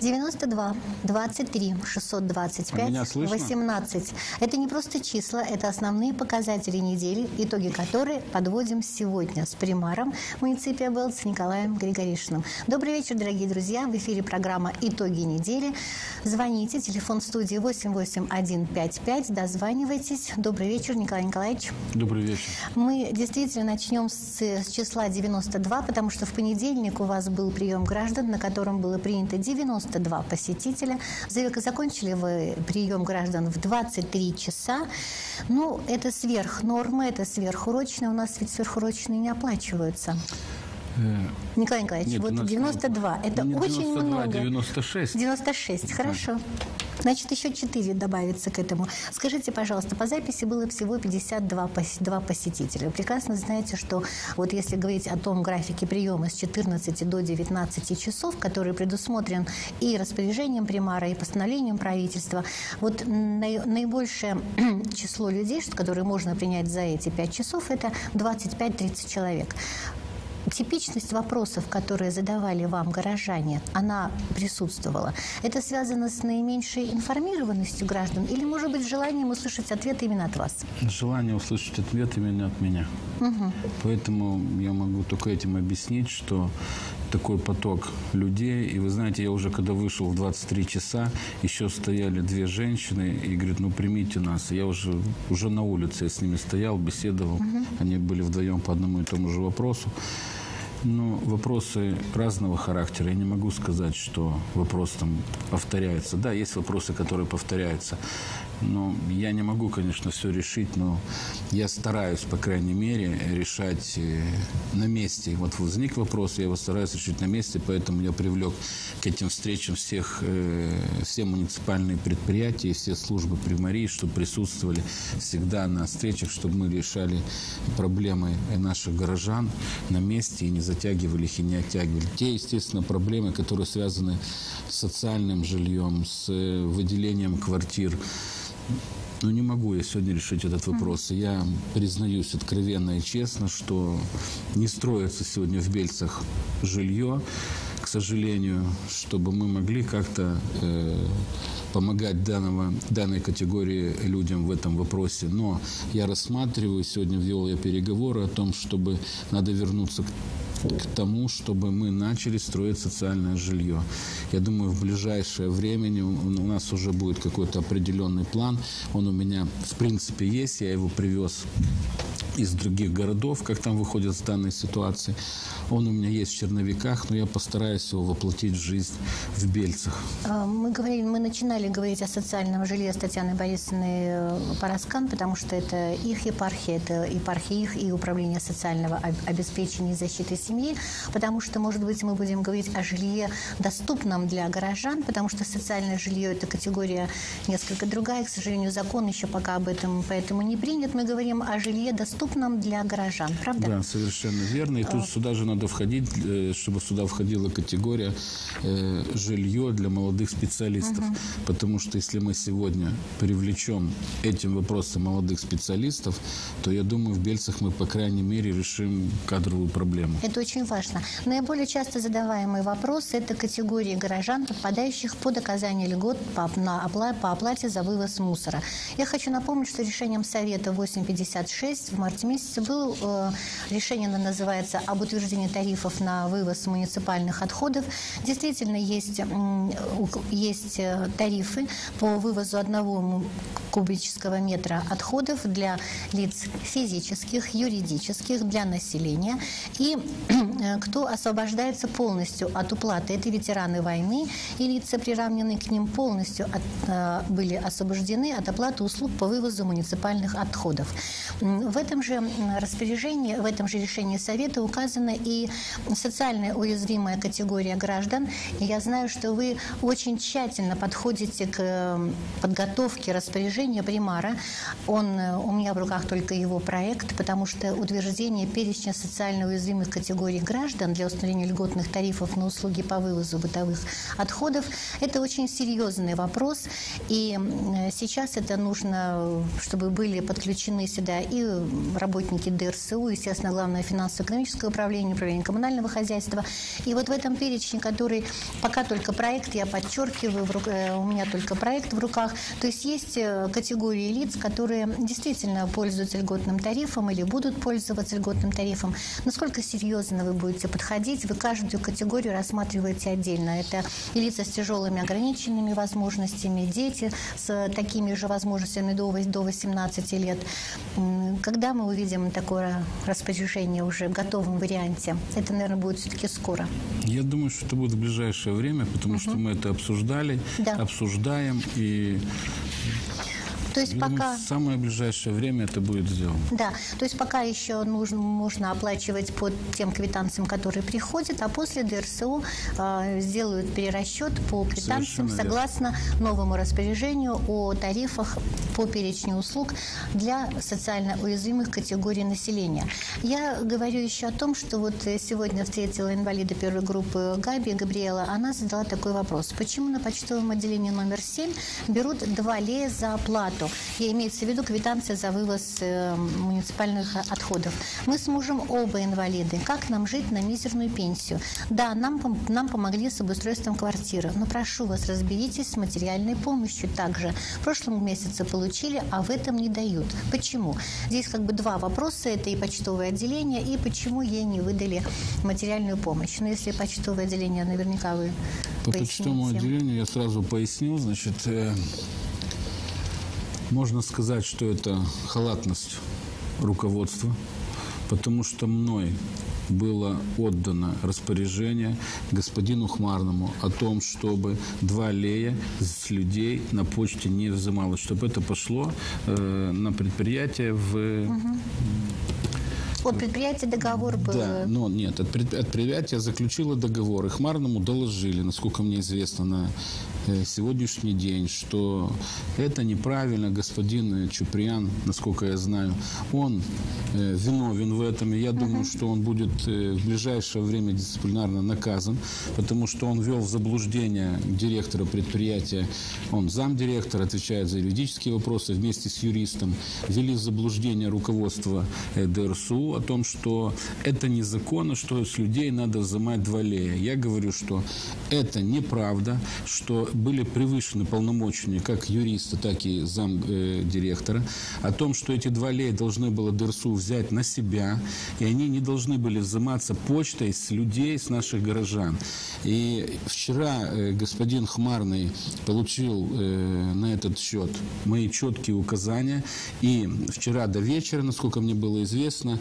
92 23 А 625 меня слышно? 18. Это не просто числа, это основные показатели недели, итоги которой подводим сегодня с примаром муниципия Белц Николаем Григоришиным. Добрый вечер, дорогие друзья. В эфире программа «Итоги недели». Звоните, телефон студии 88155, дозванивайтесь. Добрый вечер, Николай Николаевич. Добрый вечер. Мы действительно начнем с, с числа 92, потому что в понедельник у вас был прием граждан, на котором было принято 92 посетителя. За- Закончили вы прием граждан в 23 часа. Ну, это сверх нормы, это сверхурочные. У нас ведь сверхурочные не оплачиваются. Николай Николаевич, Нет, вот у нас- 92. Это не очень 92, много. 96. 96, хорошо. Значит, еще 4 добавится к этому. Скажите, пожалуйста, по записи было всего 52 пос- два посетителя. Прекрасно знаете, что вот если говорить о том графике приема с 14 до 19 часов, который предусмотрен и распоряжением примара, и постановлением правительства, вот наи- наибольшее число людей, которые можно принять за эти 5 часов, это 25-30 человек. Типичность вопросов, которые задавали вам горожане, она присутствовала. Это связано с наименьшей информированностью граждан или, может быть, желанием услышать ответ именно от вас? Желание услышать ответ именно от меня. Поэтому я могу только этим объяснить, что такой поток людей. И вы знаете, я уже когда вышел в 23 часа, еще стояли две женщины и говорят, ну примите нас. Я уже, уже на улице, я с ними стоял, беседовал. Они были вдвоем по одному и тому же вопросу. Ну, вопросы разного характера. Я не могу сказать, что вопрос там повторяется. Да, есть вопросы, которые повторяются. Но я не могу, конечно, все решить, но я стараюсь, по крайней мере, решать э, на месте. Вот возник вопрос, я его стараюсь решить на месте, поэтому я привлек к этим встречам всех, э, все муниципальные предприятия, все службы примарии, чтобы присутствовали всегда на встречах, чтобы мы решали проблемы наших горожан на месте и не затягивали их и не оттягивали. Те, естественно, проблемы, которые связаны с социальным жильем, с э, выделением квартир, ну, не могу я сегодня решить этот вопрос. Я признаюсь откровенно и честно, что не строится сегодня в Бельцах жилье, к сожалению, чтобы мы могли как-то э, помогать данного, данной категории людям в этом вопросе. Но я рассматриваю, сегодня ввел я переговоры о том, чтобы надо вернуться к к тому, чтобы мы начали строить социальное жилье. Я думаю, в ближайшее время у нас уже будет какой-то определенный план. Он у меня, в принципе, есть. Я его привез из других городов, как там выходят с данной ситуации. Он у меня есть в черновиках, но я постараюсь его воплотить в жизнь в Бельцах. Э, Мы, говорили, мы начинали говорить о социальном жилье с Татьяной Борисовной э, Параскан, потому что это их епархия, это епархия их и управление социального об- обеспечения и защиты семьи, потому что, может быть, мы будем говорить о жилье, доступном для горожан, потому что социальное жилье – это категория несколько другая, к сожалению, закон еще пока об этом поэтому не принят. Мы говорим о жилье, доступном для горожан, правда? Да, совершенно верно. И тут сюда же надо входить, э, чтобы сюда входила категория э, жилье для молодых специалистов. Потому что если мы сегодня привлечем этим вопросом молодых специалистов, то я думаю, в Бельцах мы, по крайней мере, решим кадровую проблему. Это очень важно. Наиболее часто задаваемый вопрос – это категории горожан, подпадающих под оказание льгот по, на по оплате за вывоз мусора. Я хочу напомнить, что решением Совета 856 в марте месяце было э, решение, оно называется «Об утверждении тарифов на вывоз муниципальных отходов». Действительно, есть, у- есть э, тарифы по вывозу одного кубического метра отходов для лиц физических, юридических, для населения. И э, кто освобождается полностью от уплаты, это ветераны войны и лица, приравненные к ним, полностью от- э, были освобождены от оплаты услуг по вывозу муниципальных отходов. В этом же распоряжении, в этом же решении Совета указана и социально уязвимая категория граждан. И я знаю, что вы очень тщательно подходите к э, подготовке распоряжения примара. Он, э, у меня в руках только его проект, потому что утверждение перечня социально уязвимых категорий граждан для установления льготных тарифов на услуги по вывозу бытовых отходов – это очень серьезный вопрос. И м, сейчас это нужно, чтобы были подключены сюда и работники ДРСУ, естественно, главное финансово-экономическое управление, управление коммунального хозяйства. И вот в этом перечне, который пока только проект, я подчеркиваю, э, у меня только проект в руках, то есть есть э, категории лиц, которые действительно пользуются льготным тарифом или будут пользоваться льготным тарифом. Насколько серьезно вы будете подходить? Вы каждую категорию рассматриваете отдельно. Это и лица с тяжелыми ограниченными возможностями, дети с такими же возможностями до 18 лет. Когда мы увидим такое распоряжение уже в готовом варианте? Это, наверное, будет все-таки скоро. Я думаю, что это будет в ближайшее время, потому угу. что мы это обсуждали, да. Обсуждаем и то есть Думаю, пока... В самое ближайшее время это будет сделано. Да, то есть пока еще нужно, можно оплачивать по тем квитанциям, которые приходят, а после ДРСУ э, сделают перерасчет по квитанциям Совершенно согласно верно. новому распоряжению о тарифах по перечню услуг для социально уязвимых категорий населения. Я говорю еще о том, что вот сегодня встретила инвалида первой группы Габи Габриэла, она задала такой вопрос. Почему на почтовом отделении номер 7 берут 2 лея за оплату? Оплату. И имеется в виду квитанция за вывоз э, муниципальных отходов. Мы с мужем оба инвалиды. Как нам жить на мизерную пенсию? Да, нам, нам помогли с обустройством квартиры. Но прошу вас, разберитесь с материальной помощью также. В прошлом месяце получили, а в этом не дают. Почему? Здесь как бы два вопроса. Это и почтовое отделение, и почему ей не выдали материальную помощь. Но если почтовое отделение, наверняка вы По поясните. почтовому отделению я сразу пояснил. Значит, э, можно сказать, что это халатность руководства, потому что мной было отдано распоряжение господину Хмарному о том, чтобы два лея с людей на почте не взималось, чтобы это пошло э, на предприятие в... Угу. От предприятия договор был? Да, но нет, от, предприятия заключило договор, и Хмарному доложили, насколько мне известно, на сегодняшний день, что это неправильно, господин Чуприян, насколько я знаю, он э, виновен в этом, и я думаю, что он будет э, в ближайшее время дисциплинарно наказан, потому что он ввел в заблуждение директора предприятия, он замдиректор, отвечает за юридические вопросы вместе с юристом, ввели в заблуждение руководство ДРСУ о том, что это незаконно, что с людей надо взимать два лея. Я говорю, что это неправда, что были превышены полномочия как юриста, так и замдиректора э, о том, что эти два лея должны было ДРСУ взять на себя, и они не должны были взиматься почтой с людей, с наших горожан. И вчера э, господин Хмарный получил э, на этот счет мои четкие указания, и вчера до вечера, насколько мне было известно,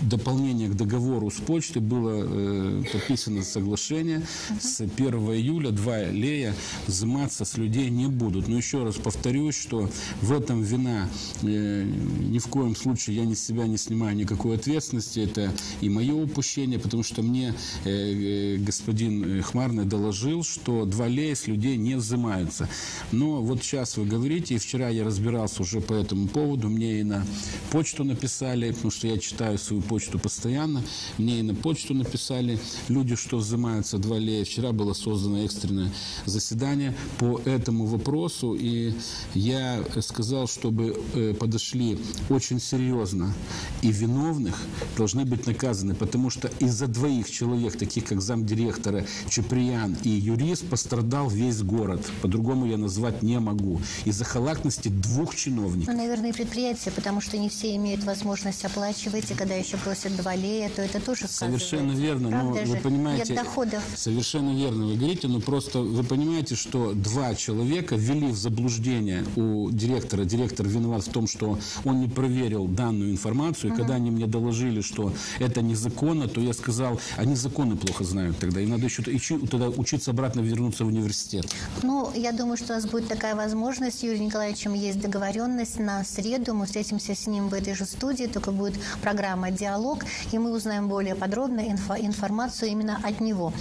дополнение к договору с почтой было подписано соглашение с 1 июля 2 Лея взиматься с людей не будут. Но еще раз повторюсь, что в этом вина э, ни в коем случае я ни с себя не снимаю никакой ответственности. Это и мое упущение, потому что мне э, э господин э, Хмарный доложил, что два Лея с людей не взимаются. Но вот сейчас вы говорите, и вчера я разбирался уже по этому поводу, мне и на почту написали, потому что я читаю свою почту постоянно, мне и на почту написали люди, что взимаются два Лея. Вчера было создано экстренное заседание по этому вопросу, и я сказал, чтобы э, подошли очень серьезно, и виновных должны быть наказаны, потому что из-за двоих человек, таких как замдиректора Чуприян и юрист, пострадал весь город. По-другому я назвать не могу. Из-за халатности двух чиновников. Ну, наверное, предприятия, потому что не все имеют возможность оплачивать, и когда еще просят два лея, то это тоже Совершенно верно. но вы понимаете, Нет доходов. Совершенно верно вы говорите, но просто вы понимаете, что два человека ввели в заблуждение у директора. Директор виноват в том, что он не проверил данную информацию. И когда они мне доложили, что это незаконно, то я сказал, они законы плохо знают тогда. И надо еще тогда учиться обратно вернуться в университет. Ну, я думаю, что у нас будет такая возможность. Юрий Николаевичем есть договоренность на среду. Мы встретимся с ним в этой же студии, только будет программа «Диалог», и мы узнаем более подробно инфо информацию именно от него.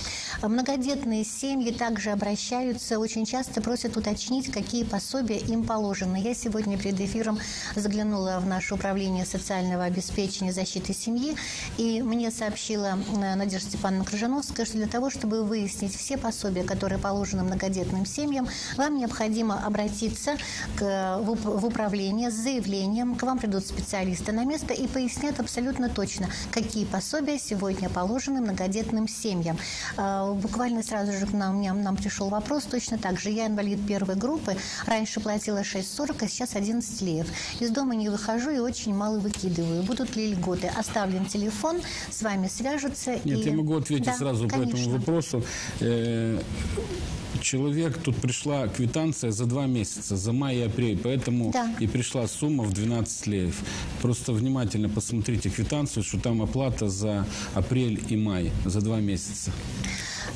Многодетные семьи также обращаются, очень часто просят уточнить, какие пособия им положены. Я сегодня перед эфиром заглянула в наше управление социального обеспечения защиты семьи, и мне сообщила э, Надежда Степановна Крыжановская, что для того, чтобы выяснить все пособия, которые положены многодетным семьям, вам необходимо обратиться к, в, в управление с заявлением, к вам придут специалисты на место и пояснят абсолютно точно, какие пособия сегодня положены многодетным семьям. Э, буквально сразу же к нам, нам, нам пришел вопрос, точно так же. Я инвалид первой группы, раньше платила 6,40, а сейчас 11 лев. Из дома не выхожу и очень мало выкидываю. Будут ли льготы? Оставлен телефон, с вами свяжутся. Нет, и... я могу ответить да, сразу конечно. по этому вопросу. Э, человек, тут пришла квитанция за два месяца, за май и апрель, поэтому Да. и пришла сумма в 12 леев. Просто внимательно посмотрите квитанцию, что там оплата за апрель и май, за два месяца.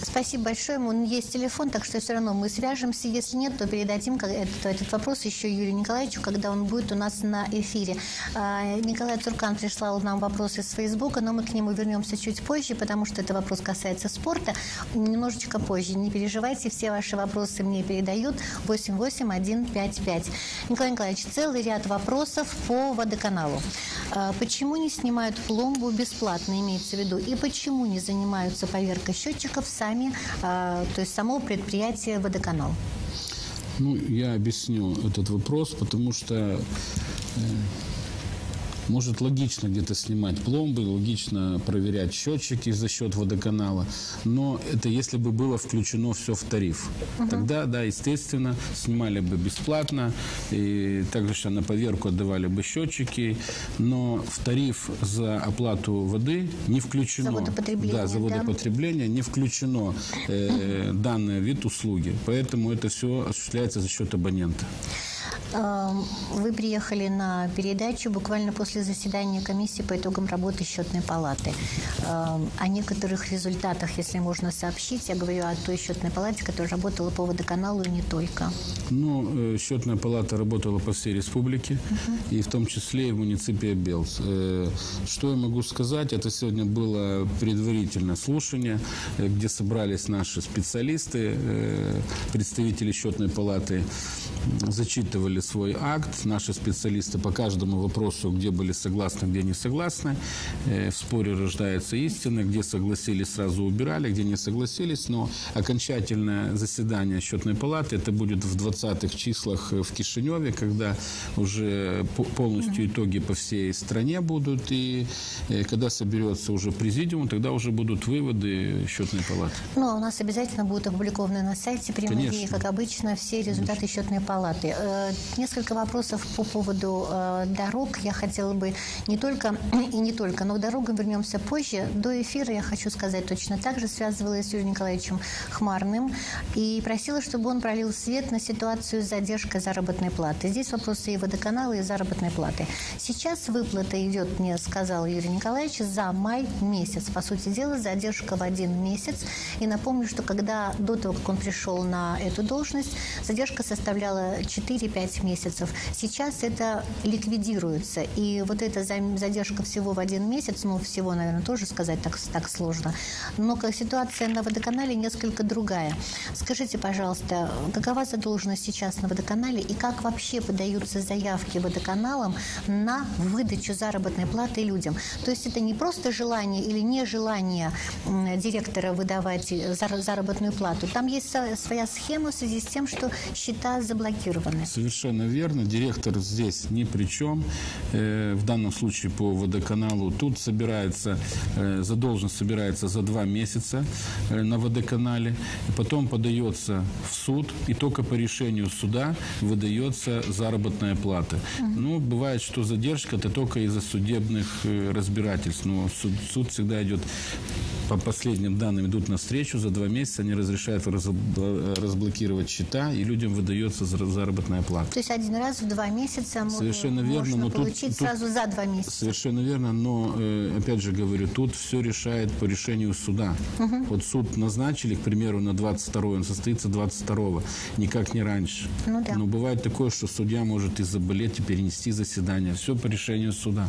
Спасибо большое. Ему есть телефон, так что все равно мы свяжемся. Если нет, то передадим этот, этот вопрос еще Юрию Николаевичу, когда он будет у нас на эфире. А, Николай Цуркан прислал нам вопросы с Фейсбука, но мы к нему вернемся чуть позже, потому что это вопрос касается спорта. Немножечко позже. Не переживайте, все ваши вопросы мне передают 88155. Николай Николаевич, целый ряд вопросов по водоканалу. А, Почему не снимают пломбу бесплатно, имеется в виду? И почему не занимаются поверкой счетчиков сами, а, то есть само предприятие водоканал? Ну, я объясню этот вопрос, потому что э, может логично где-то снимать пломбы, логично проверять счетчики за счет водоканала, но это если бы было включено все в тариф. Тогда, да, естественно, снимали бы бесплатно, и также на поверку отдавали бы счетчики, но в тариф за оплату воды не включено. За водопотребление, Да, за да. водопотребление не включено э, данный вид услуги. Поэтому это все осуществляется за счет абонента. А, Вы приехали на передачу буквально после заседания комиссии по итогам работы счетной палаты. А, О некоторых результатах, если можно сообщить, я говорю о той счетной палате, которая работала по водоканалу и не только. Ну, э, счетная палата работала по всей республике, и в том числе и в муниципе Белс. Э, Что я могу сказать? Это сегодня было предварительное слушание, э, где собрались наши специалисты, представители счетной палаты, зачитывали свой акт. Наши специалисты по каждому вопросу, где были согласны, где не согласны. Э, В споре рождается истина, где согласились, сразу убирали, где не согласились. Но окончательное заседание счетной палаты, это будет в 20-х числах в Кишиневе, когда уже по- полностью итоги по всей стране будут. И э, когда соберется уже президиум, тогда уже будут выводы счетной палаты. Ну, а у нас обязательно будут опубликованы на сайте прямые, как обычно, все результаты счетной палаты. Э, Несколько вопросов по поводу э, дорог. Я хотела бы не только и не только, но к дорогам вернемся позже. До эфира я хочу сказать точно так же. Связывалась с Юрием Николаевичем Хмарным и просила, чтобы он пролил свет на ситуацию с задержкой заработной платы. Здесь вопросы и водоканала, и заработной платы. Сейчас выплата идет, мне сказал Юрий Николаевич, за май месяц. По сути дела, задержка в один месяц. И напомню, что когда до того, как он пришел на эту должность, задержка составляла 4-5 месяцев. Сейчас это ликвидируется. И вот эта за- задержка всего в один месяц, ну, всего, наверное, тоже сказать так, так сложно. Но как ситуация на водоканале несколько другая. Скажите, пожалуйста, какова задолженность сейчас на водоканале и как вообще подаются заявки водоканалам на выдачу заработной платы людям? То есть это не просто желание или нежелание директора выдавать э, зар- заработную плату. Там есть своя схема в связи с тем, что счета заблокированы. Совершенно верно. Директор здесь ни при чем. Э, в данном случае по водоканалу тут собирается, э, задолженность собирается за два месяца э, на водоканале. Потом подается в суд, и только по решению суда выдается заработная плата. Ну, бывает, что задержка это только из-за судебных разбирательств. Но суд, суд всегда идет по последним данным идут навстречу, за два месяца они разрешают разбл- разблокировать счета, и людям выдается заработная плата. То есть один раз в два месяца мо- Совершенно верно, можно но получить тут- сразу за два месяца. Совершенно верно, но, э, опять же говорю, тут все решает по решению суда. Вот суд назначили, к примеру, на 22 он состоится 22 никак не раньше. Ну да. Но бывает такое, что судья может и заболеть, и перенести заседание. Все по решению суда.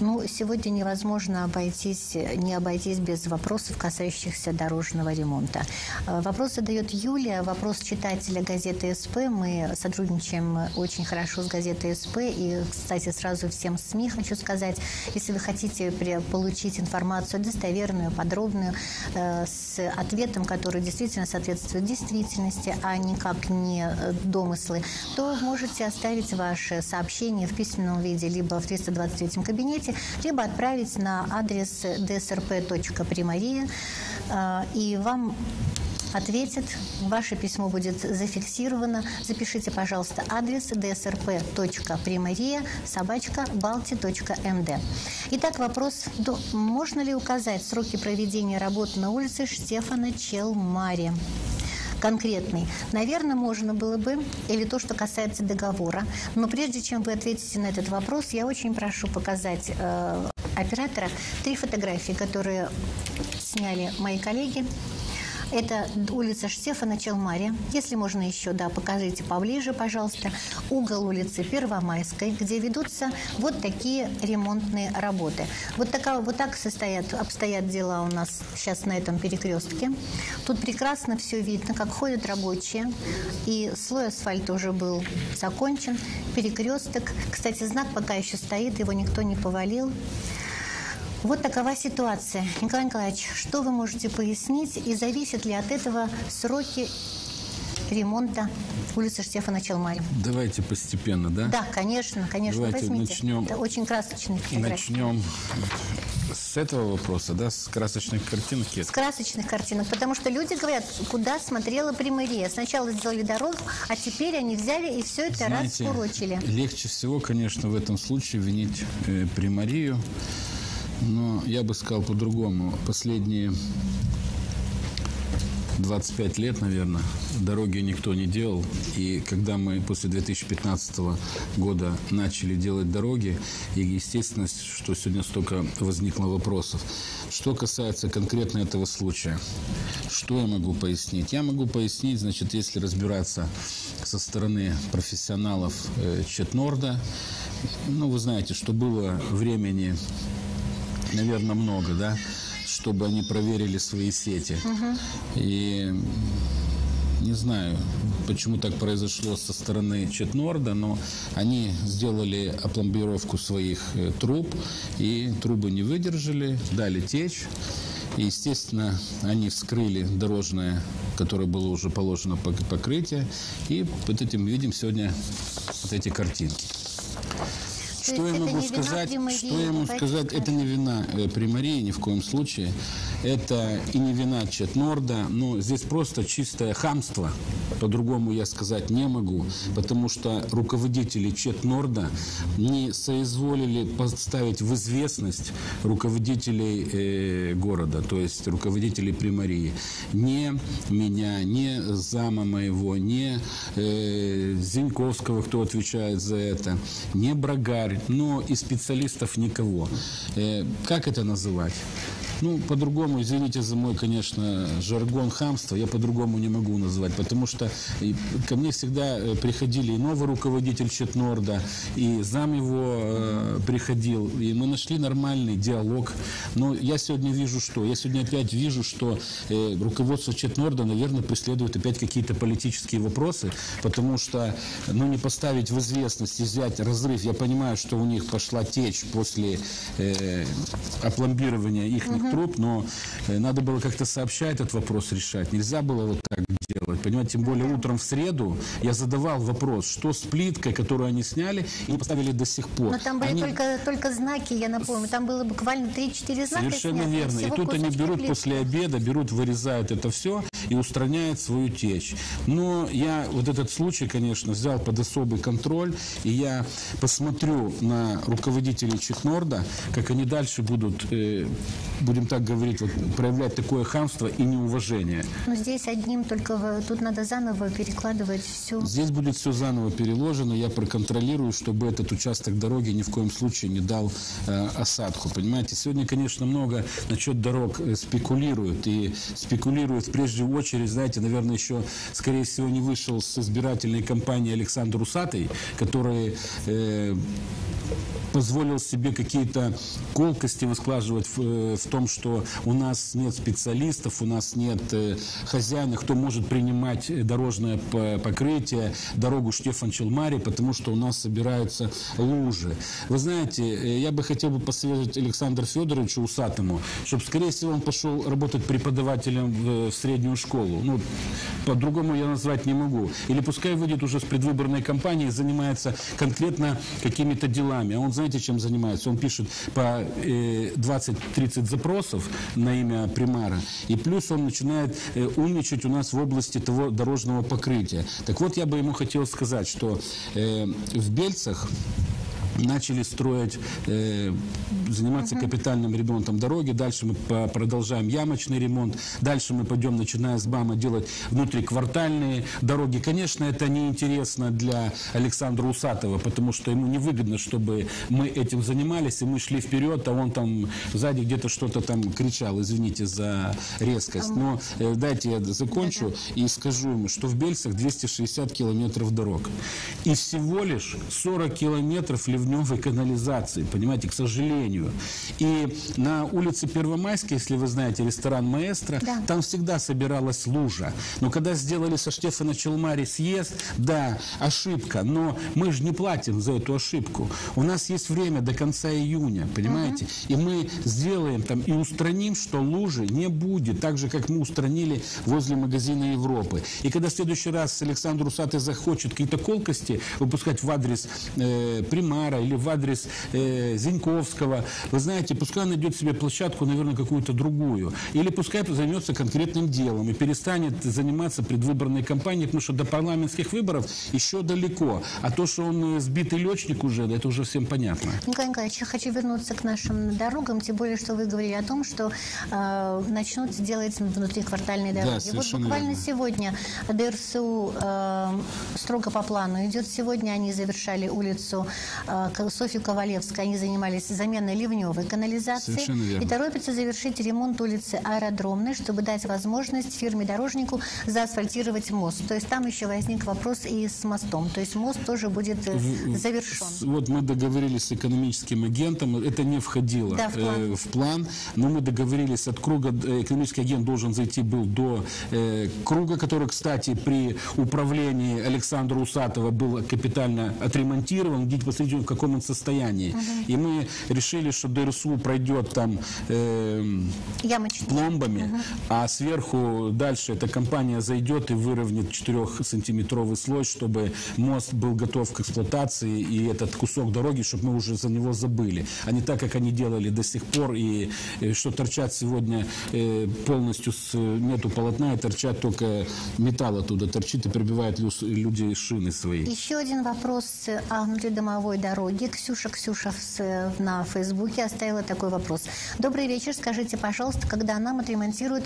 Ну, сегодня невозможно обойтись, не обойтись без вопросов, касающихся дорожного ремонта. Э, вопрос задает Юлия, вопрос читателя газеты СП. Мы сотрудничаем очень хорошо с газетой СП. И, кстати, сразу всем СМИ хочу сказать, если вы хотите получить информацию достоверную, подробную, э, с ответом, который действительно соответствует действительности, а никак не э, домыслы, то можете оставить ваше сообщение в письменном виде либо в 323 кабинете, сайте, либо отправить на адрес dsrp.primaria, э, и вам ответит. Ваше письмо будет зафиксировано. Запишите, пожалуйста, адрес dsrp.primaria собачка balti.md. Итак, вопрос. Можно ли указать сроки проведения работы на улице Штефана Челмари? Конкретный, наверное, можно было бы, или то, что касается договора. Но прежде чем вы ответите на этот вопрос, я очень прошу показать э, оператора три фотографии, которые сняли мои коллеги это улица Штефана Челмари. Если можно еще, да, покажите поближе, пожалуйста. Угол улицы Первомайской, где ведутся вот такие ремонтные работы. Вот, такая, вот так состоят, обстоят дела у нас сейчас на этом перекрестке. Тут прекрасно все видно, как ходят рабочие. И слой асфальта уже был закончен. Перекресток. Кстати, знак пока еще стоит, его никто не повалил. Вот такова ситуация. Николай Николаевич, что вы можете пояснить и зависят ли от этого сроки ремонта улицы Штефана Челмари? Давайте постепенно, да? Да, конечно, конечно. Давайте Возьмите. начнем. Это очень красочный фотографии. Начнем с этого вопроса, да, с красочных картинок? С красочных картинок, потому что люди говорят, куда смотрела Примария. Сначала сделали дорогу, а теперь они взяли и все это Знаете, раскурочили. Легче всего, конечно, в этом случае винить э, Примарию, но я бы сказал по-другому. Последние 25 лет, наверное, дороги никто не делал. И когда мы после 2015 года начали делать дороги, и естественно, что сегодня столько возникло вопросов. Что касается конкретно этого случая, что я могу пояснить? Я могу пояснить, значит, если разбираться со стороны профессионалов э, Четнорда, ну, вы знаете, что было времени наверное, много, да, чтобы они проверили свои сети. Угу. И не знаю, почему так произошло со стороны Четнорда, но они сделали опломбировку своих э, труб, и трубы не выдержали, дали течь. И, естественно, они вскрыли дорожное, которое было уже положено покрытие. И вот этим видим сегодня вот эти картинки. Что я могу сказать? Что я могу сказать? Это не вина э, Примарии ни в коем случае. Это и не вина Четнорда. Но здесь просто чистое хамство. По-другому я сказать не могу. Потому что руководители Четнорда не соизволили поставить в известность руководителей э, города, то есть руководителей Примарии. Не меня, не зама моего, не э, Зиньковского, кто отвечает за это, не Брагарь, но и специалистов никого. Э, как это называть? Ну, по-другому, извините за мой, конечно, жаргон хамства, я по-другому не могу назвать, потому что ко мне всегда э, приходили и новый руководитель Четнорда, и зам его э, приходил, и мы нашли нормальный диалог. Но я сегодня вижу что? Я сегодня опять вижу, что э, руководство Четнорда, наверное, преследует опять какие-то политические вопросы, потому что, ну, не поставить в известность и взять разрыв. Я понимаю, что у них пошла течь после э, опломбирования их угу труп, но э, надо было как-то сообща этот вопрос решать. Нельзя было вот так делать. Понимаете, тем более утром в среду я задавал вопрос, что с плиткой, которую они сняли и поставили до сих пор. Но там были они... только, только знаки, я напомню. Там было буквально 3-4 знака. Совершенно снято, верно. И тут они берут плитки. после обеда, берут, вырезают это все и устраняют свою течь. Но я вот этот случай, конечно, взял под особый контроль, и я посмотрю на руководителей Чехнорда, как они дальше будут, э, будем так говорить, вот, проявлять такое хамство и неуважение. Но здесь одним только тут надо заново перекладывать все. Здесь будет все заново переложено. Я проконтролирую, чтобы этот участок дороги ни в коем случае не дал э, осадку. Понимаете, сегодня, конечно, много насчет дорог э, спекулируют. И спекулируют в прежнюю очередь, знаете, наверное, еще, скорее всего, не вышел с избирательной кампании Александр Усатый, который... Э, позволил себе какие-то колкости высказывать в, э, в том, что у нас нет специалистов, у нас нет э, хозяина, кто может принимать дорожное по- покрытие, дорогу Штефан-Челмари, потому что у нас собираются лужи. Вы знаете, э, я бы хотел бы посоветовать Александру Федоровичу Усатому, чтобы, скорее всего, он пошел работать преподавателем в, в среднюю школу. Ну, по-другому я назвать не могу. Или пускай выйдет уже с предвыборной кампании и занимается конкретно какими-то делами. А он, знаете, чем занимается? Он пишет по э, 20-30 запросов на имя примара. И плюс он начинает э, умничать у нас в области того дорожного покрытия. Так вот, я бы ему хотел сказать, что э, в Бельцах начали строить, э, заниматься капитальным ремонтом дороги. Дальше мы продолжаем ямочный ремонт. Дальше мы пойдем, начиная с БАМа, делать внутриквартальные дороги. Конечно, это не интересно для Александра Усатова, потому что ему невыгодно, чтобы мы этим занимались, и мы шли вперед, а он там сзади где-то что-то там кричал, извините за резкость. Но э, дайте я закончу и скажу ему, что в Бельцах 260 километров дорог. И всего лишь 40 километров ливневой канализации, понимаете, к сожалению. И на улице Первомайской, если вы знаете, ресторан «Маэстро», Да. там всегда собиралась лужа. Но когда сделали со Штефана Челмари съезд, да, ошибка, но мы же не платим за эту ошибку. У нас есть время до конца июня, понимаете? И мы сделаем там и устраним, что лужи не будет, так же, как мы устранили возле магазина Европы. И когда в следующий раз Александр Усатый захочет какие-то колкости выпускать в адрес э, Примара или в адрес э, Зиньковского, вы знаете, пускай он найдет себе площадку, наверное, какую-то другую. Или пускай займется конкретным делом и перестанет заниматься предвыборной кампанией, потому что до парламентских выборов еще далеко. А то, что он э, сбитый летчик уже, да, это уже всем понятно. Николай Николаевич, я хочу вернуться к нашим дорогам, тем более, что вы говорили о том, что э, начнут делать внутриквартальные Да, дороги. вот совершенно буквально верно. сегодня ДРСУ э, строго по плану идет. Сегодня они завершали улицу э, Софьи Ковалевской, они занимались заменой ливневой канализации. И торопятся завершить ремонт улицы Аэродромной, чтобы дать возможность фирме-дорожнику заасфальтировать мост. То есть там еще возник вопрос и с мостом. То есть мост тоже будет э, завершен. С- Вот мы договорились с экономическим агентом, это не входило Да, в план. э, в план, но мы договорились от круга, э, экономический агент должен зайти был до э, круга, который, кстати, при управлении Александра Усатова был капитально отремонтирован, идите посмотрите, в каком он состоянии. И мы решили, что ДРСУ пройдет там э, Ямочный. пломбами, а сверху дальше эта компания зайдет и выровняет 4-сантиметровый слой, чтобы мост был готов к эксплуатации и этот кусок дороги, чтобы мы уже за него забыли. А не так, как они делали до сих пор, и, э, что торчат сегодня э, полностью с, нету полотна, и торчат только металл оттуда торчит и прибивают лю- люди шины свои. Еще один вопрос о внутридомовой дороге. Ксюша Ксюша с- на Фейсбуке оставила такой вопрос. Добрый вечер. Скажите, пожалуйста, когда нам отремонтируют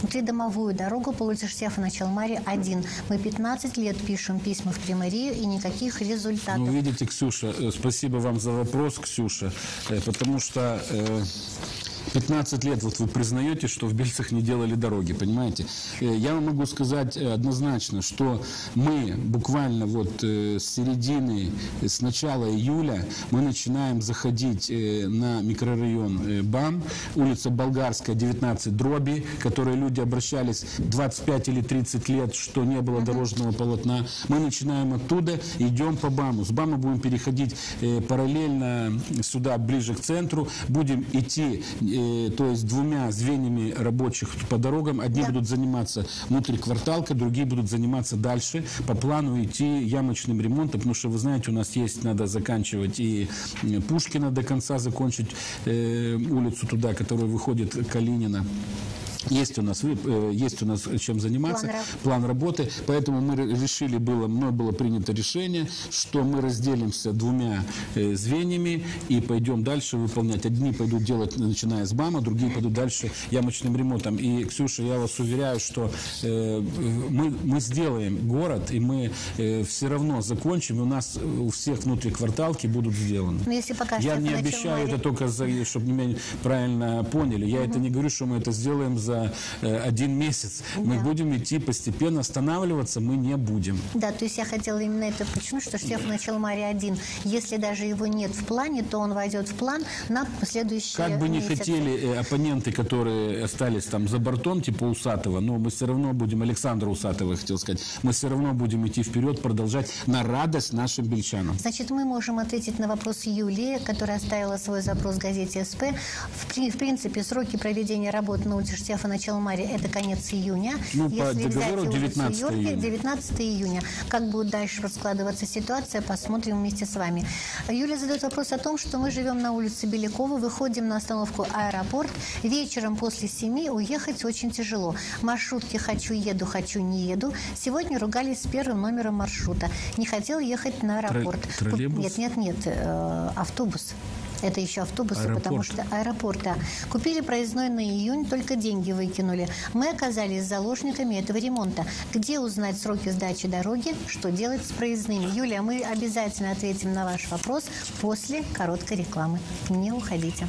внутридомовую дорогу по улице Штефана Челмари 1? Мы 15 лет пишем письма в примарию и никаких результатов. Ну, видите, Ксюша, э, спасибо вам за вопрос, Ксюша, э, потому что э, 15 лет вот вы признаете, что в Бельцах не делали дороги, понимаете? Э, Я вам могу сказать э, однозначно, что мы буквально вот э, с середины, с начала июля мы начинаем заходить на микрорайон БАМ, улица Болгарская, 19 дроби, которые люди обращались 25 или 30 лет, что не было дорожного полотна. Мы начинаем оттуда, идем по БАМу. С БАМа будем переходить параллельно сюда, ближе к центру. Будем идти, э, то есть двумя звеньями рабочих по дорогам. Одни Да. будут заниматься внутри кварталка, другие будут заниматься дальше. По плану идти ямочным ремонтом, потому что, вы знаете, у нас есть, надо заканчивать и э, Пушкина до конца закончить э, улицу туда, которая выходит Калинина. Есть у нас, э, есть у нас чем заниматься, План план, работы. Поэтому мы ре- решили, было, мной было принято решение, что мы разделимся двумя э, звеньями и пойдем дальше выполнять. Одни пойдут делать, начиная с БАМа, другие пойдут дальше ямочным ремонтом. И, Ксюша, я вас уверяю, что э, мы, мы сделаем город, и мы все равно закончим, и у нас у всех внутри кварталки будут сделаны. Но если пока Я не обещаю это только, за, чтобы меня правильно поняли. Я это не говорю, что мы это сделаем за за э, один месяц. Мы Да. будем идти постепенно, останавливаться мы не будем. Да, то есть я хотела именно это подчеркнуть, что Штефан Челмари один. Если даже его нет в плане, то он войдет в план на следующие Как бы не месяцы. хотели э, оппоненты, которые остались там за бортом, типа Усатого, но мы все равно будем, Александра Усатова, я хотел сказать, мы все равно будем идти вперед, продолжать на радость нашим бельчанам. Значит, мы можем ответить на вопрос Юлии, которая оставила свой запрос в газете СП. В, в принципе, сроки проведения работ на улице Штефана Челмари – это конец июня. Ну, по Если взять договору улицу 19 Йорки, июня. 19 июня. Как будет дальше раскладываться ситуация, посмотрим вместе с вами. Юлия задает вопрос о том, что мы живем на улице Белякова, выходим на остановку аэропорт. Вечером после семи уехать очень тяжело. Маршрутки «хочу, еду, хочу, не еду». Сегодня ругались с первым номером маршрута. Не хотел ехать на аэропорт. Тро- троллейбус? Нет, нет, нет, э, автобус. Это еще автобусы, Аэропорт. потому что аэропорт, да. Купили проездной на июнь, только деньги выкинули. Мы оказались заложниками этого ремонта. Где узнать сроки сдачи дороги, что делать с проездными? Юлия, мы обязательно ответим на ваш вопрос после короткой рекламы. Не уходите.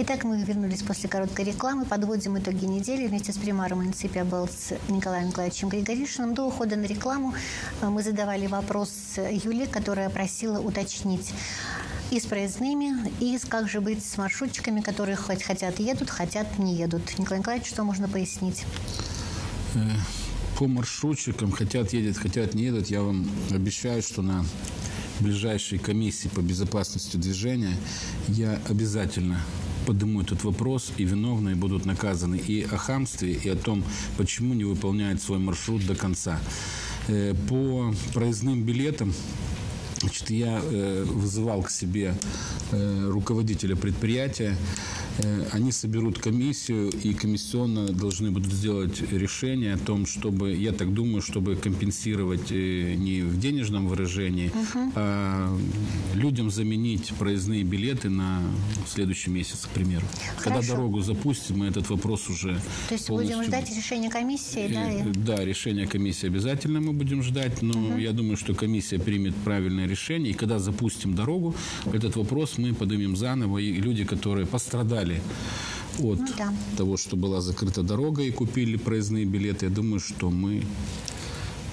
Итак, мы вернулись после короткой рекламы, подводим итоги недели вместе с примаром муниципия с Николаем Николаевичем Григоришиным. До ухода на рекламу э, мы задавали вопрос Юле, которая просила уточнить и с проездными, и с как же быть с маршрутчиками, которые хоть хотят едут, хотят не едут. Николай Николаевич, что можно пояснить? По маршрутчикам хотят едет, хотят не едут. Я вам обещаю, что на ближайшей комиссии по безопасности движения я обязательно подниму этот вопрос, и виновные будут наказаны и о хамстве, и о том, почему не выполняют свой маршрут до конца. Э, по проездным билетам Значит, я э, вызывал к себе э, руководителя предприятия. Э, они соберут комиссию, и комиссионно должны будут сделать решение о том, чтобы, я так думаю, чтобы компенсировать э, не в денежном выражении, угу. а людям заменить проездные билеты на следующий месяц, к примеру. Хорошо. Когда дорогу запустим, мы этот вопрос уже То есть полностью... будем ждать решения комиссии, да? Э, да, решение комиссии обязательно мы будем ждать, но угу. я думаю, что комиссия примет правильное решение. И когда запустим дорогу, этот вопрос мы поднимем заново. И люди, которые пострадали от ну, да. того, что была закрыта дорога и купили проездные билеты, я думаю, что мы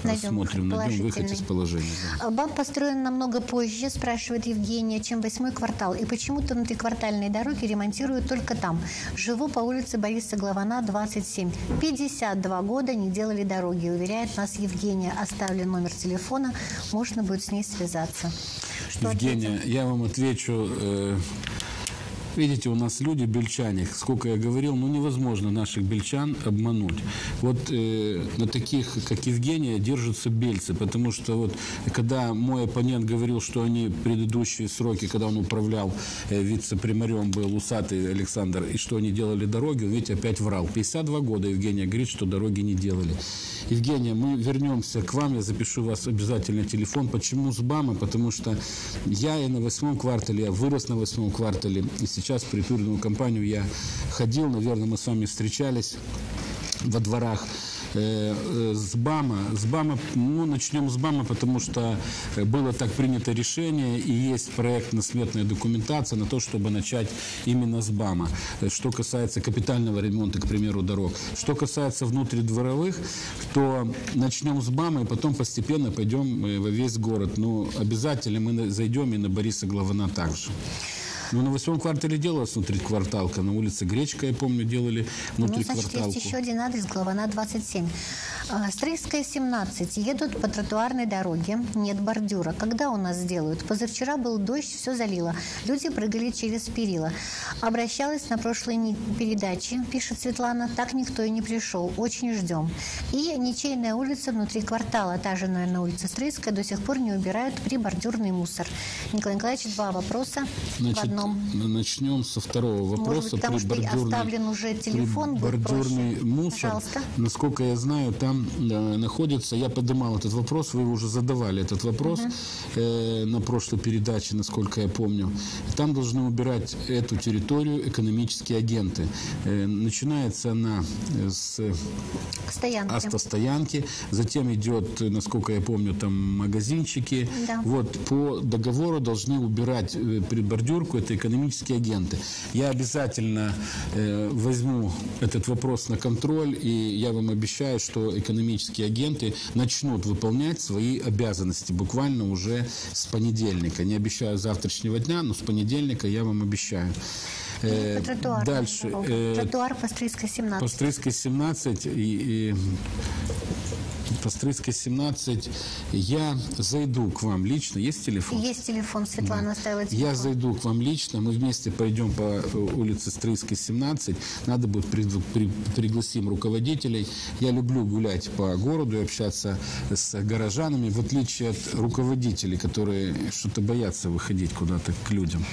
найдем смотрим, найдем выход из положения. Да. БАМ построен намного позже, спрашивает Евгения, чем восьмой квартал. И почему-то внутриквартальные дороги ремонтируют только там. Живу по улице Бориса Главана, 27. 52 года не делали дороги, уверяет нас Евгения. Оставлен номер телефона, можно будет с ней связаться. Что Евгения, ответим? я вам отвечу... Э Видите, у нас люди бельчане, сколько я говорил, ну невозможно наших бельчан обмануть. Вот э, на таких, как Евгения, держатся бельцы, потому что вот когда мой оппонент говорил, что они предыдущие сроки, когда он управлял э, вице-примарем был усатый Александр, и что они делали дороги, он, видите, опять врал. 52 года Евгения говорит, что дороги не делали. Евгения, мы вернемся к вам, я запишу вас обязательно телефон. Почему с БАМа? Потому что я и на восьмом квартале, я вырос на восьмом квартале, и сейчас при турную компанию я ходил, наверное, мы с вами встречались во дворах с БАМа. С БАМа, ну, начнем с БАМа, потому что было так принято решение, и есть проектно-сметная документация на то, чтобы начать именно с БАМа. Что касается капитального ремонта, к примеру, дорог. Что касается внутридворовых, то начнем с БАМа, и потом постепенно пойдем э, во весь город. Но обязательно мы зайдем и на Бориса Главана также. Ну, на восьмом квартале делалась внутрикварталка. На улице Гречка, я помню, делали внутрикварталку. Ну, значит, есть еще один адрес, Главана 27. А, Стрельская, 17. Едут по тротуарной дороге, нет бордюра. Когда у нас сделают? Позавчера был дождь, все залило. Люди прыгали через перила. Обращалась на прошлой передаче, пишет Светлана, так никто и не пришел. Очень ждем. И ничейная улица внутри квартала, та же, наверное, улица Стрельская, до сих пор не убирают прибордюрный мусор. Николай Николаевич, два вопроса Значит, одном. Начнем со второго вопроса. Может быть, потому что оставлен уже телефон, бордюрный мусор. Пожалуйста. Насколько я знаю, там э, находится, я поднимал этот вопрос, вы уже задавали этот вопрос угу. э, на прошлой передаче, насколько я помню. Там должны убирать эту территорию экономические агенты. Э, начинается она с Стоянки. автостоянки, затем идет, насколько я помню, там магазинчики. Да. Вот по договору должны убирать э, это экономические агенты. Я обязательно э, возьму этот вопрос на контроль, и я вам обещаю, что экономические агенты начнут выполнять свои обязанности буквально уже с понедельника. Не обещаю завтрашнего дня, но с понедельника я вам обещаю. Э, тротуар. Дальше. Э, тротуар Пострийской 17. Пострийской 17 и, и Пострийской 17. Я зайду к вам лично. Есть телефон? Есть телефон. Светлана да. оставила телефон. Я зайду к вам лично. Мы вместе пойдем по улице Стрийской 17. Надо будет при, при, пригласим руководителей. Я люблю гулять по городу и общаться с горожанами, в отличие от руководителей, которые что-то боятся выходить куда-то к людям.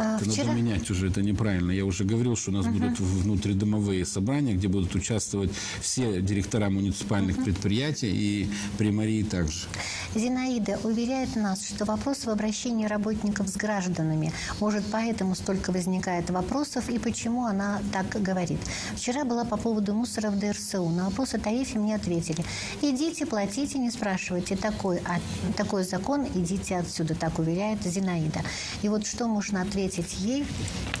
А, это вчера... надо менять уже, это неправильно. Я уже говорил, что у нас uh-huh. будут внутридомовые собрания, где будут участвовать все директора муниципальных uh-huh. предприятий и примарии также. Зинаида уверяет нас, что вопрос в обращении работников с гражданами. Может, поэтому столько возникает вопросов и почему она так говорит. Вчера была по поводу мусора в ДРСУ. На вопрос о тарифе мне ответили. Идите, платите, не спрашивайте. Такой, а, такой закон, идите отсюда, так уверяет Зинаида. И вот что можно ответить ответить ей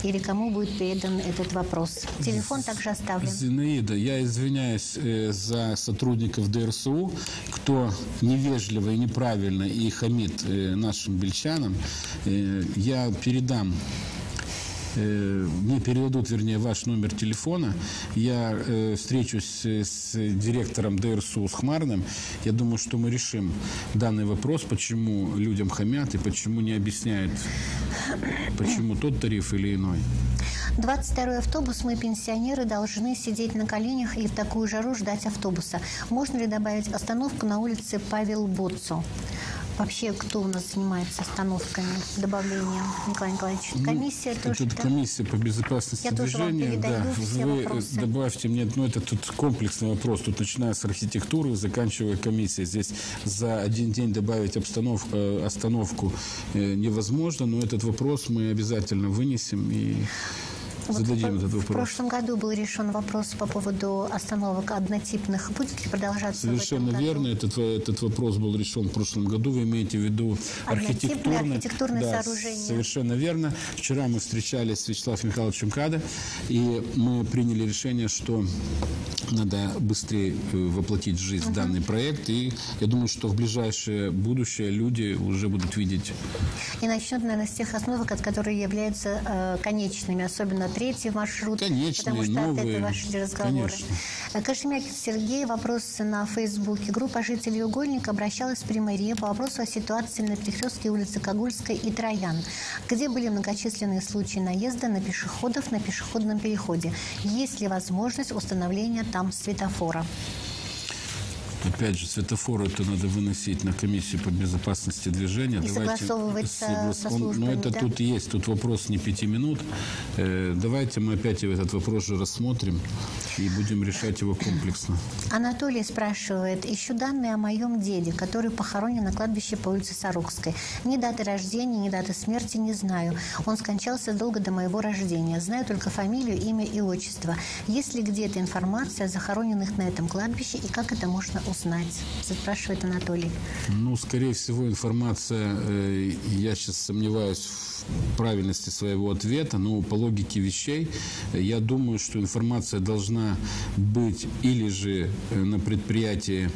или кому будет передан этот вопрос. Телефон также оставлен. Зинаида, я извиняюсь э, за сотрудников ДРСУ, кто невежливо и неправильно и хамит э, нашим бельчанам. Э, я передам э, мне передадут, вернее, ваш номер телефона, я э, встречусь с директором ДРСУ с Хмарным. Я думаю, что мы решим данный вопрос, почему людям хамят и почему не объясняют, почему тот тариф или иной. 22 автобус. Мы, пенсионеры, должны сидеть на коленях и в такую жару ждать автобуса. Можно ли добавить остановку на улице Павел Боцу? Вообще, кто у нас занимается остановками, добавлением, Николай Николаевич? Ну, комиссия ну, тоже. Тут да? комиссия по безопасности Я движения. да. Вы вопросы. добавьте мне, ну это тут комплексный вопрос, тут начиная с архитектуры, заканчивая комиссией. Здесь за один день добавить обстановку, э, остановку э, невозможно, но этот вопрос мы обязательно вынесем и зададим в, этот в вопрос. прошлом году был решен вопрос по поводу остановок однотипных. Будет ли продолжаться в Совершенно верно. Этот, этот вопрос был решен в прошлом году. Вы имеете в виду архитектурные, архитектурные да, сооружения. Совершенно верно. Вчера мы встречались с Вячеславом Михайловичем Кадо, и мы приняли решение, что надо быстрее э, воплотить в жизнь данный проект. И я думаю, что в ближайшее будущее люди уже будут видеть И начнет, наверное, с тех остановок, от которые являются э, конечными, особенно третий маршрут. Конечные, потому что от новые, этого шли разговоры. конечно. Кашемякин Сергей, вопрос на Фейсбуке. Группа жителей Угольника обращалась в Приморье по вопросу о ситуации на перекрестке улицы Кагульской и Троян, где были многочисленные случаи наезда на пешеходов на пешеходном переходе. Есть ли возможность установления там светофора? Опять же, светофоры это надо выносить на комиссию по безопасности движения. И согласовывать со- со Он- службами, Но это да? тут есть, тут вопрос не пяти минут. Э, давайте мы опять этот вопрос же рассмотрим и будем решать его комплексно. Анатолий спрашивает, ищу данные о моем деде, который похоронен на кладбище по улице Сорокской. Ни даты рождения, ни даты смерти не знаю. Он скончался задолго до моего рождения. Знаю только фамилию, имя и отчество. Есть ли где-то информация о захороненных на этом кладбище и как это можно узнать? Спрашивает Анатолий. Ну, скорее всего, информация, э, я сейчас сомневаюсь в правильности своего ответа, но по логике вещей, э, я думаю, что информация должна быть или же э, на предприятии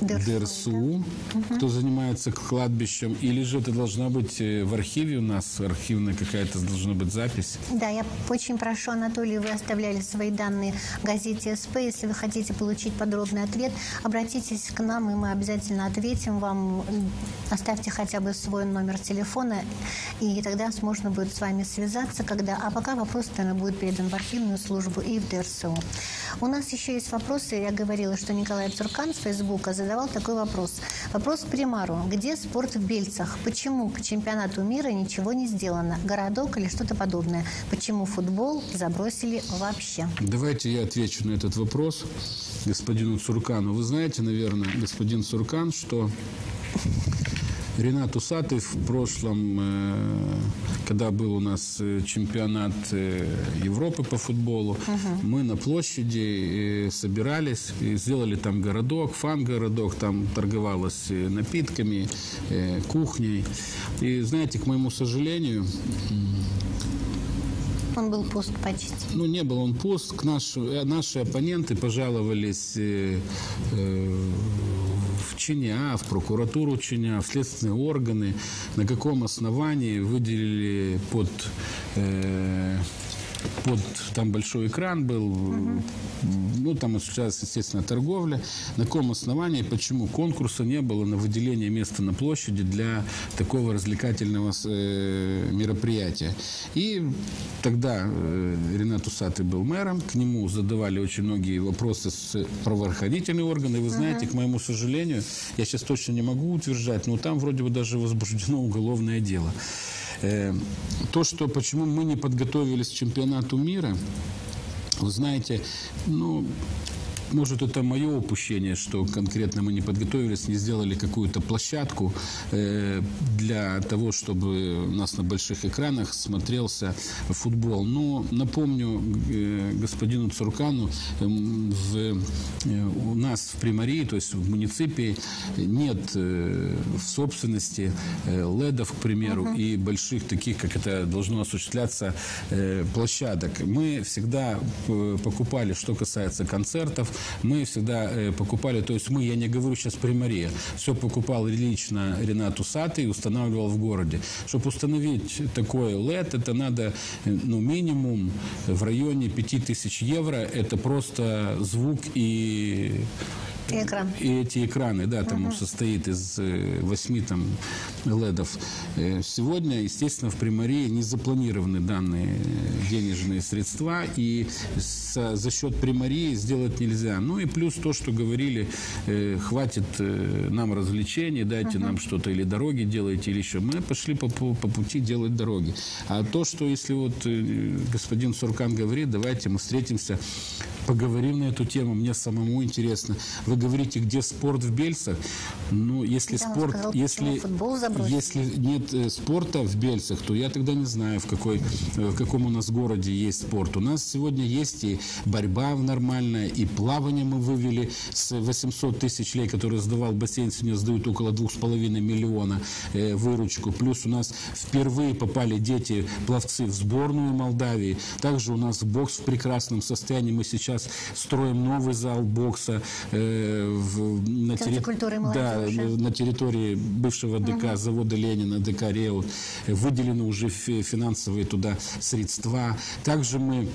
ДРСУ, ДРСУ, кто занимается кладбищем, или же это должна быть э, в архиве у нас, архивная какая-то должна быть запись. Да, я очень прошу, Анатолий, вы оставляли свои данные газете СП. Если вы хотите получить подробный ответ, обратитесь к нам, и мы обязательно ответим вам. Оставьте хотя бы свой номер телефона, и тогда можно будет с вами связаться, когда... А пока вопрос, наверное, будет передан в архивную службу и в ДРСУ. У нас еще есть вопросы. Я говорила, что Николай Цуркан с Фейсбука задавал такой вопрос. Вопрос к примару. Где спорт в Бельцах? Почему к чемпионату мира ничего не сделано? Городок или что-то подобное? Почему футбол забросили вообще? Давайте я отвечу на этот вопрос господину Цуркану. Вы знаете, наверное, господин Цуркан, что Ренат Усатый в прошлом, э, когда был у нас э, чемпионат э, Европы по футболу, мы на площади собирались и сделали там городок, фан-городок, там торговалось напитками, кухней. И знаете, к моему сожалению, Он был пуст почти. ну, не был он пуст. К нашу, э, наши оппоненты пожаловались э, э, в ЧНЯ, в прокуратуру ЧНЯ, в следственные органы, на каком основании выделили под... э, под там большой экран был, ну там осуществлялась, естественно, торговля. На каком основании, почему конкурса не было на выделение места на площади для такого развлекательного э, мероприятия. И тогда э, Ренат Усатый был мэром, к нему задавали очень многие вопросы с правоохранительные органы. И вы знаете, к моему сожалению, я сейчас точно не могу утверждать, но там вроде бы даже возбуждено уголовное дело. Э, То, что почему мы не подготовились к чемпионату мира, вы знаете, ну, может, это мое упущение, что конкретно мы не подготовились, не сделали какую-то площадку э, для того, чтобы у нас на больших экранах смотрелся футбол. Но напомню э, господину Цуркану, эм, в, э, у нас в Примории, то есть в муниципии, нет в собственности ледов, к примеру, и больших таких, как это должно осуществляться, площадок. Мы всегда покупали, что касается концертов, мы всегда э, покупали, то есть мы, я не говорю сейчас примария, все покупал лично Ренат Усатый и устанавливал в городе. Чтобы установить такой LED, это надо э, ну, минимум в районе 5000 евро. Это просто звук и И экран. и эти экраны, да, там он состоит из э, восьми там ледов. Сегодня, естественно, в Приморье не запланированы данные денежные средства, и за счет Приморьи сделать нельзя. Ну и плюс то, что говорили, э, хватит э, нам развлечений, дайте нам что-то, или дороги делайте, или еще. Мы пошли по, по пути делать дороги. А то, что если вот э, господин Суркан говорит, давайте мы встретимся, поговорим на эту тему, мне самому интересно. Вы говорите, где спорт в Бельцах? Ну, если Да, спорт, сказал, если, если нет э, спорта в Бельцах, то я тогда не знаю, в, какой, э, в каком у нас городе есть спорт. У нас сегодня есть и борьба нормальная, и плавание мы вывели с 800 тысяч лей, которые сдавал бассейн, сегодня сдают около 2,5 миллиона э, выручку. Плюс у нас впервые попали дети, пловцы в сборную Молдавии. Также у нас бокс в прекрасном состоянии. Мы сейчас строим новый зал бокса э, в, на терри- Да, молодежи. на территории бывшего ДК, завода Ленина, ДК Реут. Выделены уже фи- финансовые туда средства. Также мы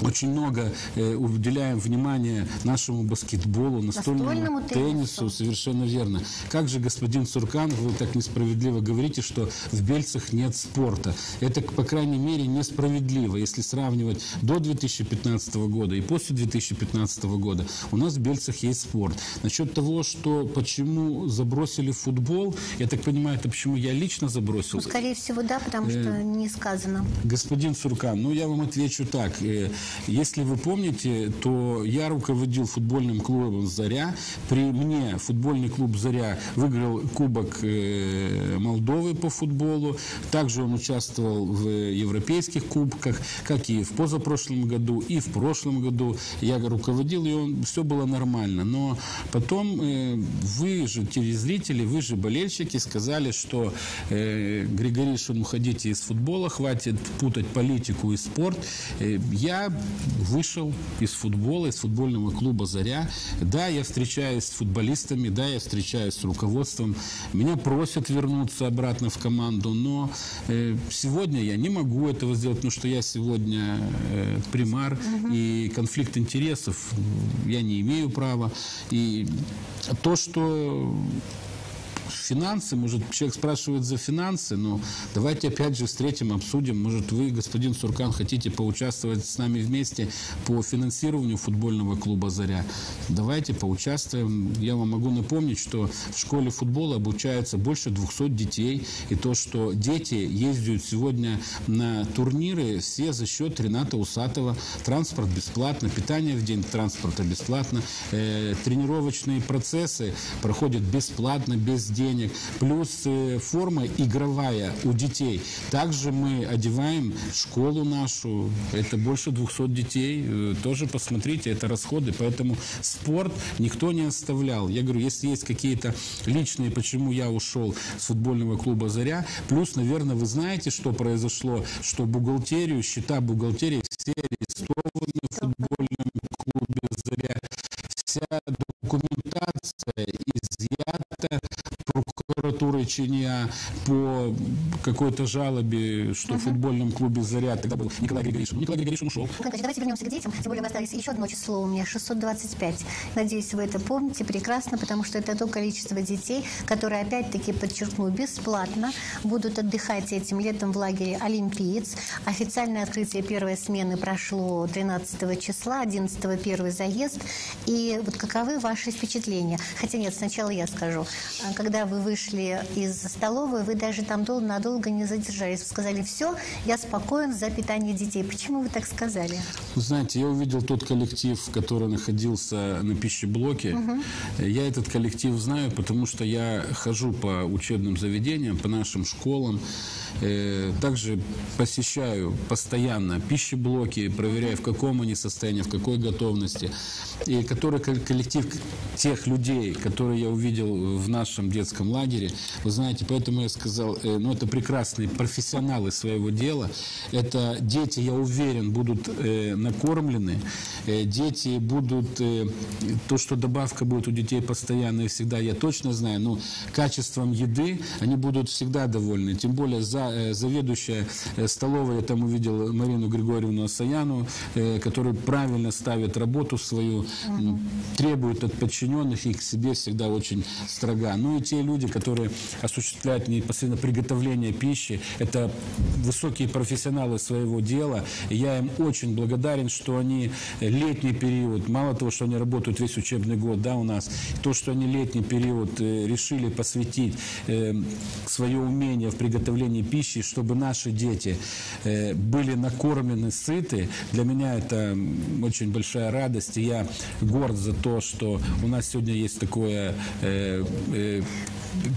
очень много э, уделяем внимания нашему баскетболу, настольному, Настольному теннису. теннису. Совершенно верно. Как же, господин Цуркан, вы так несправедливо говорите, что в Бельцах нет спорта. Это, по крайней мере, несправедливо. Если сравнивать до 2015 года и после 2015 года, у нас в Бельцах есть спорт. Насчет того, что почему забросили футбол, я так понимаю, это почему я лично забросил. Ну, скорее всего, да, потому что не сказано. Господин Суркан, ну я вам отвечу так. Э, Если вы помните, то я руководил футбольным клубом «Заря». При мне футбольный клуб «Заря» выиграл Кубок э, Молдовы по футболу. Также он участвовал в европейских кубках, как и в позапрошлом году, и в прошлом году. Я руководил, и он, все было нормально. Но потом э, вы же телезрители, вы же болельщики сказали, что э, Григоришин, уходите из футбола, хватит путать политику и спорт. Э, я вышел из футбола, из футбольного клуба «Заря». Да, я встречаюсь с футболистами, да, я встречаюсь с руководством. Меня просят вернуться обратно в команду, но э, сегодня я не могу этого сделать, потому что я сегодня э, примар, и конфликт интересов я не имею права. И то, что финансы, может, человек спрашивает за финансы, но давайте опять же встретим, обсудим. Может, вы, господин Суркан, хотите поучаствовать с нами вместе по финансированию футбольного клуба «Заря». Давайте поучаствуем. Я вам могу напомнить, что в школе футбола обучается больше 200 детей. И то, что дети ездят сегодня на турниры, все за счет Рената Усатова. Транспорт бесплатно, питание в день транспорта бесплатно. Э, тренировочные процессы проходят бесплатно, без денег. Плюс э, форма игровая у детей. Также мы одеваем школу нашу. Это больше 200 детей. Э, тоже посмотрите, это расходы. Поэтому спорт никто не оставлял. Я говорю, если есть какие-то личные, почему я ушел с футбольного клуба «Заря», плюс, наверное, вы знаете, что произошло, что бухгалтерию, счета бухгалтерии все арестованы в футбольном клубе «Заря». Вся документация изъята ЧНЯ по какой-то жалобе, что в футбольном клубе «Заря» тогда был Николай Григоришин. Николай Григоришин ушел. Николай, давайте вернемся к детям. Тем более, мы остались еще одно число у меня, 625. Надеюсь, вы это помните прекрасно, потому что это то количество детей, которые, опять-таки, подчеркну, бесплатно будут отдыхать этим летом в лагере «Олимпиец». Официальное открытие первой смены прошло 13 числа, 11 первый заезд. И вот каковы ваши впечатления? Хотя нет, сначала я скажу. Когда вы вышли из столовой, вы даже там дол- надолго не задержались. Вы сказали, все, я спокоен за питание детей. Почему вы так сказали? Вы знаете, я увидел тот коллектив, который находился на пищеблоке. Я этот коллектив знаю, потому что я хожу по учебным заведениям, по нашим школам. Э, Также посещаю постоянно пищеблоки, проверяю, в каком они состоянии, в какой готовности. И который кол- коллектив тех людей, которые я увидел в нашем детском лагере, Вы знаете, поэтому я сказал, э, ну, это прекрасные профессионалы своего дела. Это дети, я уверен, будут э, накормлены. Э, дети будут, то, что добавка будет у детей постоянно и всегда, я точно знаю, но качеством еды они будут всегда довольны. Тем более за, заведующая столовой, я там увидел Марину Григорьевну Асаяну, которая правильно ставит работу свою, требует от подчиненных и к себе всегда очень строга. Ну и те люди, которые осуществляют непосредственно приготовление пищи, это высокие профессионалы своего дела. И я им очень благодарен, что они летний период, мало того, что они работают весь учебный год, да, у нас, то, что они летний период э, решили посвятить э, свое умение в приготовлении пищи, чтобы наши дети э, были накормлены, сыты, для меня это очень большая радость. И я горд за то, что у нас сегодня есть такое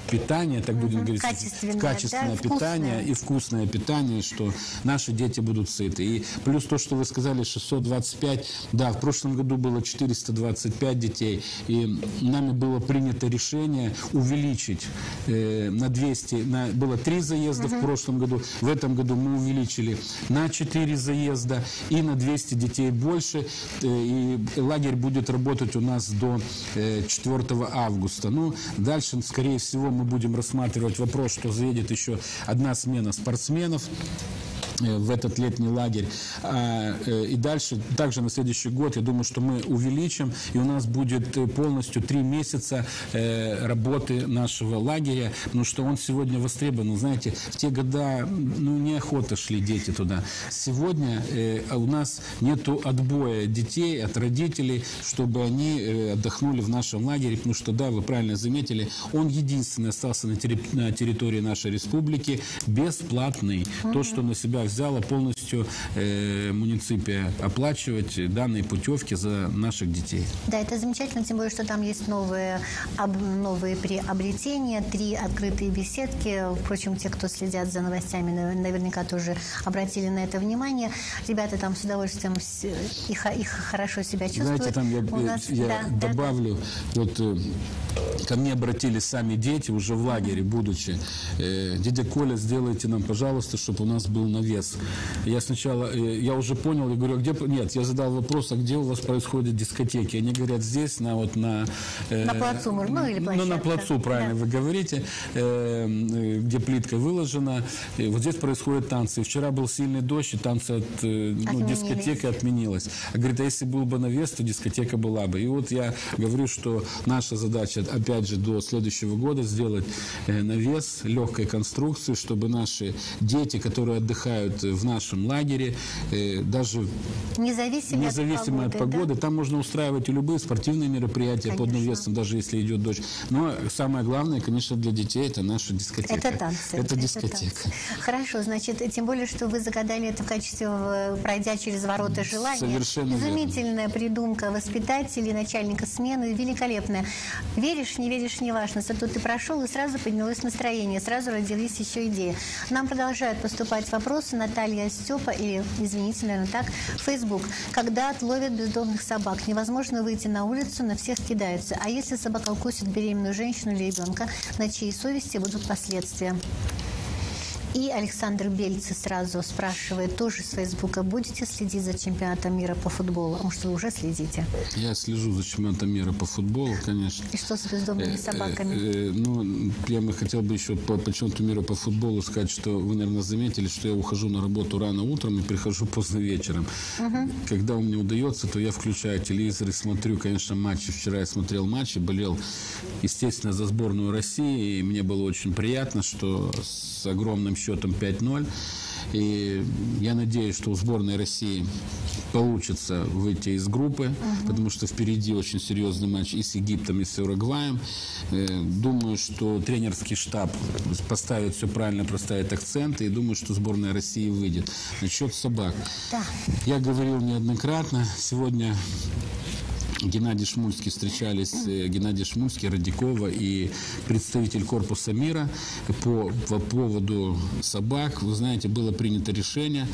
питание, так будем говорить, Качественное, качественное да, питание вкусное. и вкусное питание, что наши дети будут сыты. И плюс то, что вы сказали, 625, да, в прошлом году было 425 детей, и нами было принято решение увеличить э, на 200, на, было 3 заезда в прошлом году, в этом году мы увеличили на 4 заезда и на 200 детей больше, э, и лагерь будет работать у нас до э, 4 августа. Ну, дальше, скорее всего, мы будем рассматривать вопрос, что заедет еще одна смена спортсменов в этот летний лагерь. А, э, И дальше, также на следующий год, я думаю, что мы увеличим, и у нас будет э, полностью три месяца э, работы нашего лагеря, потому что он сегодня востребован. Знаете, в те года, ну, неохота шли дети туда. Сегодня э, у нас нету отбоя детей от родителей, чтобы они э, отдохнули в нашем лагере, потому что, да, вы правильно заметили, он единственный остался на территории нашей республики бесплатный. То, что на себя взяла полностью э, муниципия оплачивать данные путевки за наших детей. Да, это замечательно, тем более, что там есть новые, об- новые приобретения, три открытые беседки. Впрочем, те, кто следят за новостями, нав- наверняка тоже обратили на это внимание. Ребята там с удовольствием с- и, х- и хорошо себя чувствуют. Знаете, там я, У нас- я да, да, да. добавлю, вот э, ко мне обратились сами дети, уже в лагере, будучи. Э, Дядя Коля, сделайте нам, пожалуйста, чтобы у нас был навес. Я сначала, э, я уже понял, я говорю, а где... Нет, я задал вопрос, а где у вас происходят дискотеки? Они говорят, здесь, на вот на... э, На плацу, ну, или Ну, на площадка. плацу, правильно Да. вы говорите, э, где плитка выложена. И вот здесь происходят танцы. Вчера был сильный дождь, и танцы от ну, Отменились. дискотеки отменилось. А говорит, а если был бы навес, то дискотека была бы. И вот я говорю, что наша задача, опять же, до следующего года сделать навес легкой конструкции, чтобы наши дети, которые отдыхают в нашем лагере, э, даже Независимо, независимо от погоды, там можно устраивать и любые спортивные мероприятия под Конечно. навесом, даже если идет дождь. Но самое главное, конечно, для детей это наша дискотека. Это танцы. Это дискотека. танцы. Хорошо, значит, тем более, что вы загадали это в качестве, э, пройдя через ворота желания. Совершенно верно. Изумительная придумка воспитателей, начальника смены, великолепная. Веришь, не веришь, не важно. Зато ты прошел, и сразу поднялось настроение, сразу родились еще идеи. Нам продолжают поступать вопросы. Наталья Степа, или, извините, наверное, так, Facebook. Когда отловят бездомных собак, невозможно выйти на улицу, на всех кидаются. А если собака укусит беременную женщину или ребенка, на чьей совести будут последствия? И Александр Бельцы сразу спрашивает тоже с Фейсбука, будете следить за чемпионатом мира по футболу? А может, вы уже следите? Я слежу за чемпионатом мира по футболу, конечно. И что с бездомными собаками? Э, э, Ну, я бы хотел бы еще по, по чемпионату мира по футболу сказать, что вы, наверное, заметили, что я ухожу на работу рано утром и прихожу поздно вечером. Когда у меня удается, то я включаю телевизор и смотрю, конечно, матчи. Вчера я смотрел матчи, болел, естественно, за сборную России, и мне было очень приятно, что с огромным счетом 5-0. И я надеюсь, что у сборной России получится выйти из группы, потому что впереди очень серьезный матч и с Египтом, и с Уругваем. Э, Думаю, что тренерский штаб поставит все правильно, проставит акценты, и думаю, что сборная России выйдет. Насчет собак. Да. Я говорил неоднократно, сегодня Геннадий Шмульский встречались, э, Геннадий Шмульский, Радикова и представитель корпуса мира по, по поводу собак. Вы знаете, было принято решение,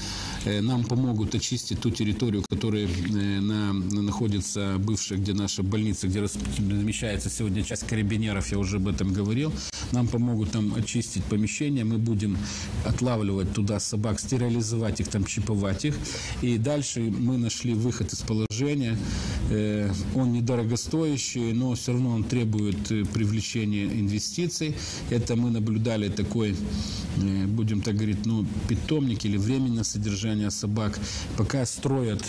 э, нам помогут очистить ту территорию, которая э, на, находится бывшая, где наша больница, где размещается сегодня часть карабинеров, я уже об этом говорил. Нам помогут там очистить помещение, мы будем отлавливать туда собак, стерилизовать их, там чиповать их. И дальше мы нашли выход из положения он недорогостоящий, но все равно он требует э, привлечения инвестиций. Это мы наблюдали такой, э, будем так говорить, ну, питомник или временное содержание собак. Пока строят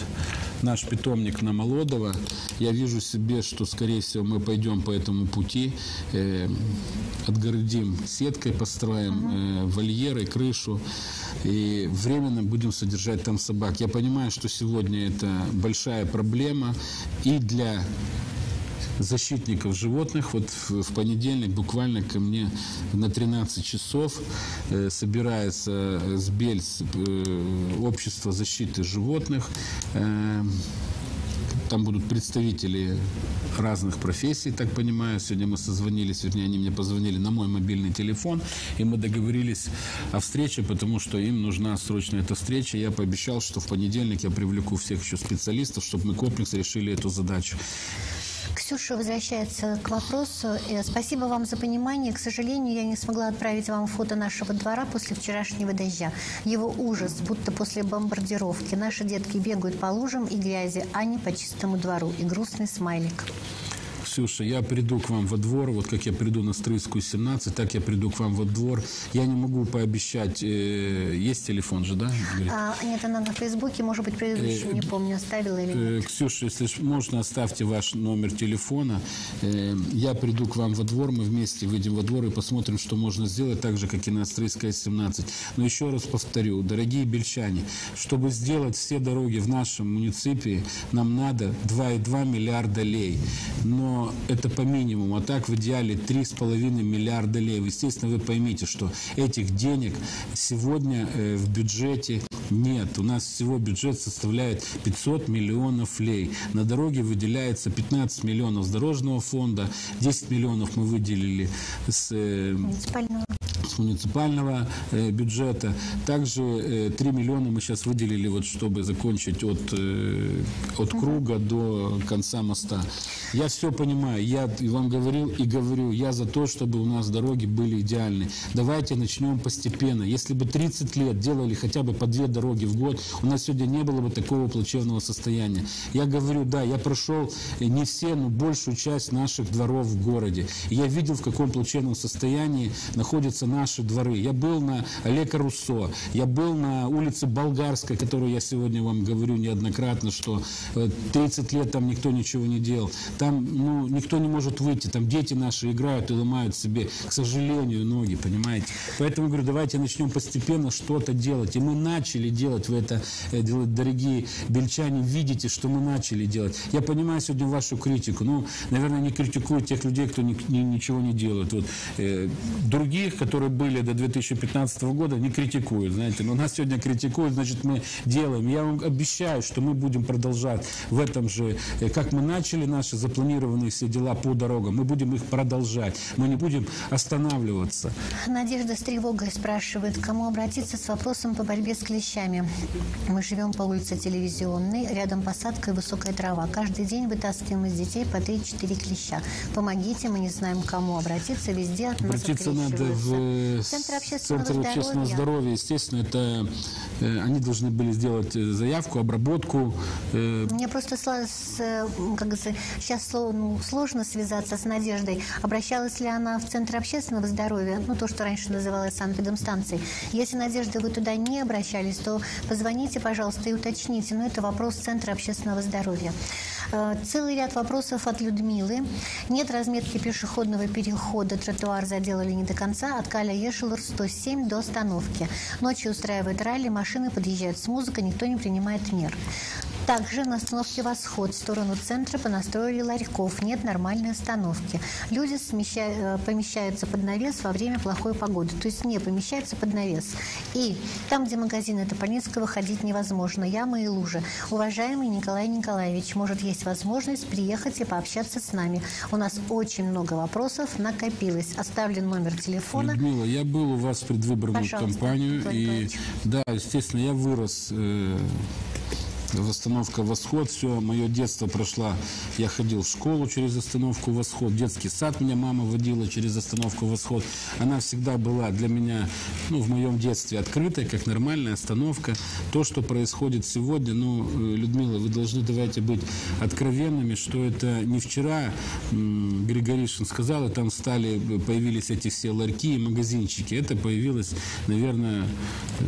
наш питомник на Молодого, я вижу себе, что, скорее всего, мы пойдем по этому пути, э, отгородим сеткой, построим э, вольеры, крышу, и временно будем содержать там собак. Я понимаю, что сегодня это большая проблема и для защитников животных. Вот в, понедельник буквально ко мне на 13 часов э, собирается с Бельс э, общество защиты животных. Там будут представители разных профессий, так понимаю. Сегодня мы созвонились, вернее, они мне позвонили на мой мобильный телефон, и мы договорились о встрече, потому что им нужна срочно эта встреча. Я пообещал, что в понедельник я привлеку всех еще специалистов, чтобы мы комплекс решили эту задачу. Ксюша возвращается к вопросу. Э, спасибо вам за понимание. К сожалению, я не смогла отправить вам фото нашего двора после вчерашнего дождя. Его ужас, будто после бомбардировки. Наши детки бегают по лужам и грязи, а не по чистому двору. И грустный смайлик. Ксюша, я приду к вам во двор, вот как я приду на Стройскую 17, так я приду к вам во двор. Я не могу пообещать, э, есть телефон же, да? А, нет, она на Фейсбуке, может быть, предыдущий, э, не помню, оставила или нет. Э, Ксюша, если можно, оставьте ваш номер телефона. Э, я приду к вам во двор, мы вместе выйдем во двор и посмотрим, что можно сделать, так же, как и на Стройская 17. Но еще раз повторю, дорогие бельчане, чтобы сделать все дороги в нашем муниципии, нам надо 2,2 миллиарда лей. Но это по минимуму, а так в идеале 3,5 миллиарда лей. Естественно, вы поймите, что этих денег сегодня э, в бюджете нет. У нас всего бюджет составляет 500 миллионов лей. На дороге выделяется 15 миллионов с дорожного фонда, 10 миллионов мы выделили с э, муниципального с муниципального э, бюджета. Также э, 3 миллиона мы сейчас выделили, вот, чтобы закончить от, э, от круга до конца моста. Я все понимаю. Я вам говорил и говорю, я за то, чтобы у нас дороги были идеальны. Давайте начнем постепенно. Если бы 30 лет делали хотя бы по две дороги в год, у нас сегодня не было бы такого плачевного состояния. Я говорю, да, я прошел э, не все, но большую часть наших дворов в городе. И я видел, в каком плачевном состоянии находятся наши дворы. Я был на Олега Руссо, я был на улице Болгарской, которую я сегодня вам говорю неоднократно, что 30 э, лет там никто ничего не делал. Там ну, никто не может выйти, там дети наши играют и ломают себе, к сожалению, ноги, понимаете. Поэтому говорю, давайте начнем постепенно что-то делать. И мы начали делать в это, э, дорогие бельчане, видите, что мы начали делать. Я понимаю сегодня вашу критику, ну, наверное, не критикую тех людей, кто ни, ни, ничего не делает. Вот, э, других, которые были до 2015 года, не критикуют, знаете. Но нас сегодня критикуют, значит, мы делаем. Я вам обещаю, что мы будем продолжать в этом же, э, как мы начали наши запланированные все дела по дорогам, мы будем их продолжать. Мы не будем останавливаться. Надежда с тревогой спрашивает, к кому обратиться с вопросом по борьбе с клещами. Мы живем по улице Телевизионной, рядом посадка и высокая трава. Каждый день вытаскиваем из детей по 3-4 клеща. Помогите, мы не знаем, к кому обратиться. Везде от нас Обратиться надо в Центр общественного, Центр общественного здоровья. здоровья. Естественно, это э, они должны были сделать э, заявку, обработку. Э. Мне просто с, как сейчас ну, сложно связаться с Надеждой. Обращалась ли она в Центр общественного здоровья, ну, то, что раньше называлось санэпидемстанцией. Если, Надежда, вы туда не обращались, то позвоните, пожалуйста, и уточните. Но это вопрос Центра общественного здоровья. Э, целый ряд вопросов от Людмилы. Нет разметки пешеходного перехода, тротуар заделали не до конца. От Каля Ешелор 107 до остановки. Ночью устраивают ралли, машины подъезжают с музыкой, никто не принимает мер. Также на остановке «Восход» в сторону центра понастроили ларьков. Нет нормальной остановки. Люди смеща- э, помещаются под навес во время плохой погоды. То есть не помещаются под навес. И там, где магазин Топольницкого, ходить невозможно. Ямы и лужи. Уважаемый Николай Николаевич, может, есть возможность приехать и пообщаться с нами. У нас очень много вопросов накопилось. Оставлен номер телефона. Людмила, я был у вас в предвыборную Пожалуйста, кампанию. Николай И Николаевич. да, естественно, я вырос э, остановка «Восход». Все, мое детство прошла. Я ходил в школу через остановку «Восход». Детский сад меня мама водила через остановку «Восход». Она всегда была для меня, ну, в моем детстве открытой, как нормальная остановка. То, что происходит сегодня, ну, э, Людмила, вы должны, давайте быть откровенными, что это не вчера Григоришин сказал, и там стали, появились эти все ларьки и магазинчики. Это появилось, наверное, э,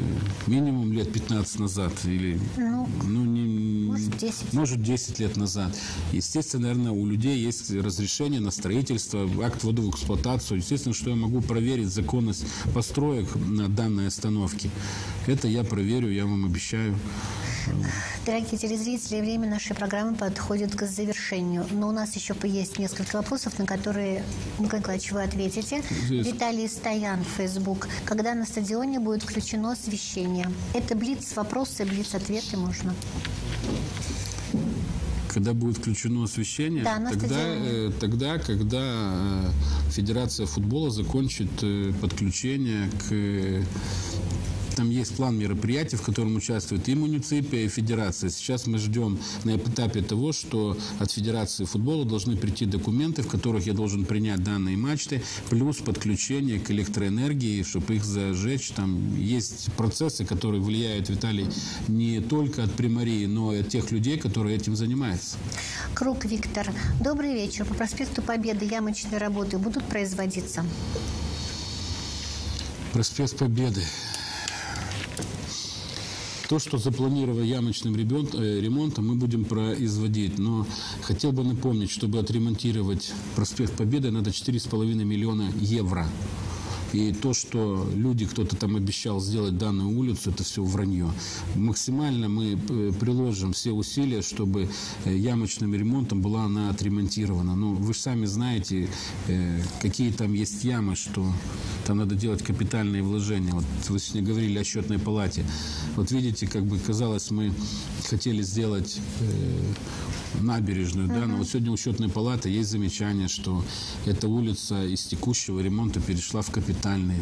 минимум лет 15 назад. Или, Ну, ну, не, может, 10. Может, 10 лет назад. Естественно, наверное, у людей есть разрешение на строительство, акт ввода в эксплуатацию. Естественно, что я могу проверить законность построек на данной остановке. Это я проверю, я вам обещаю. Дорогие телезрители, время нашей программы подходит к завершению. Но у нас еще есть несколько вопросов, на которые, Николай Николаевич, вы ответите. Здесь. Виталий Стоян, Facebook. Когда на стадионе будет включено освещение? Это блиц вопросы, блиц ответы можно. Когда будет включено освещение, Да, тогда, э, тогда, когда э, Федерация футбола закончит э, подключение к э, там есть план мероприятий, в котором участвует и муниципия, и федерация. Сейчас мы ждем на этапе того, что от Федерации футбола должны прийти документы, в которых я должен принять данные мачты, плюс подключение к электроэнергии, чтобы их зажечь. Там есть процессы, которые влияют, Виталий, не только от примарии, но и от тех людей, которые этим занимаются. Круг Виктор. Добрый вечер. По проспекту Победы ямочные работы будут производиться? Проспект Победы. То, что запланировано ямочным э, ремонтом, мы будем производить. Но хотел бы напомнить, чтобы отремонтировать проспект Победы, надо 4,5 миллиона евро. И то, что люди, кто-то там обещал сделать данную улицу, это все вранье. Максимально мы э, приложим все усилия, чтобы э, ямочным ремонтом была она отремонтирована. Ну, вы же сами знаете, э, какие там есть ямы, что там надо делать капитальные вложения. Вот вы сегодня говорили о счетной палате. Вот видите, как бы казалось, мы хотели сделать э, набережную, да, но вот сегодня у счетной палаты есть замечание, что эта улица из текущего ремонта перешла в капитальный.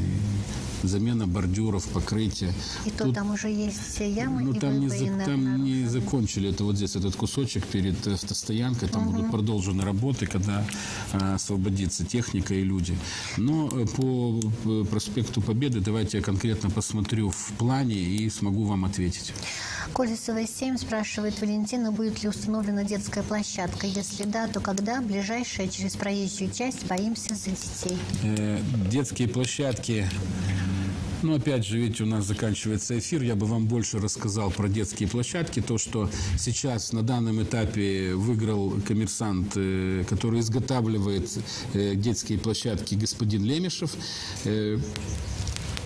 Замена бордюров, покрытие. И то Тут, там уже есть ямы ну, там не, за- там не закончили. Это вот здесь этот кусочек перед э, автостоянкой. Там будут продолжены работы, когда э, освободится техника и люди. Но э, по проспекту Победы давайте я конкретно посмотрю в плане и смогу вам ответить. Колесова 7 спрашивает Валентина, будет ли установлена детская площадка. Если да, то когда? Ближайшая через проезжую часть. Боимся за детей. Э, детские площадки. Ну, опять же, видите, у нас заканчивается эфир. Я бы вам больше рассказал про детские площадки. То, что сейчас на данном этапе выиграл коммерсант, э, который изготавливает э, детские площадки, господин Лемешев.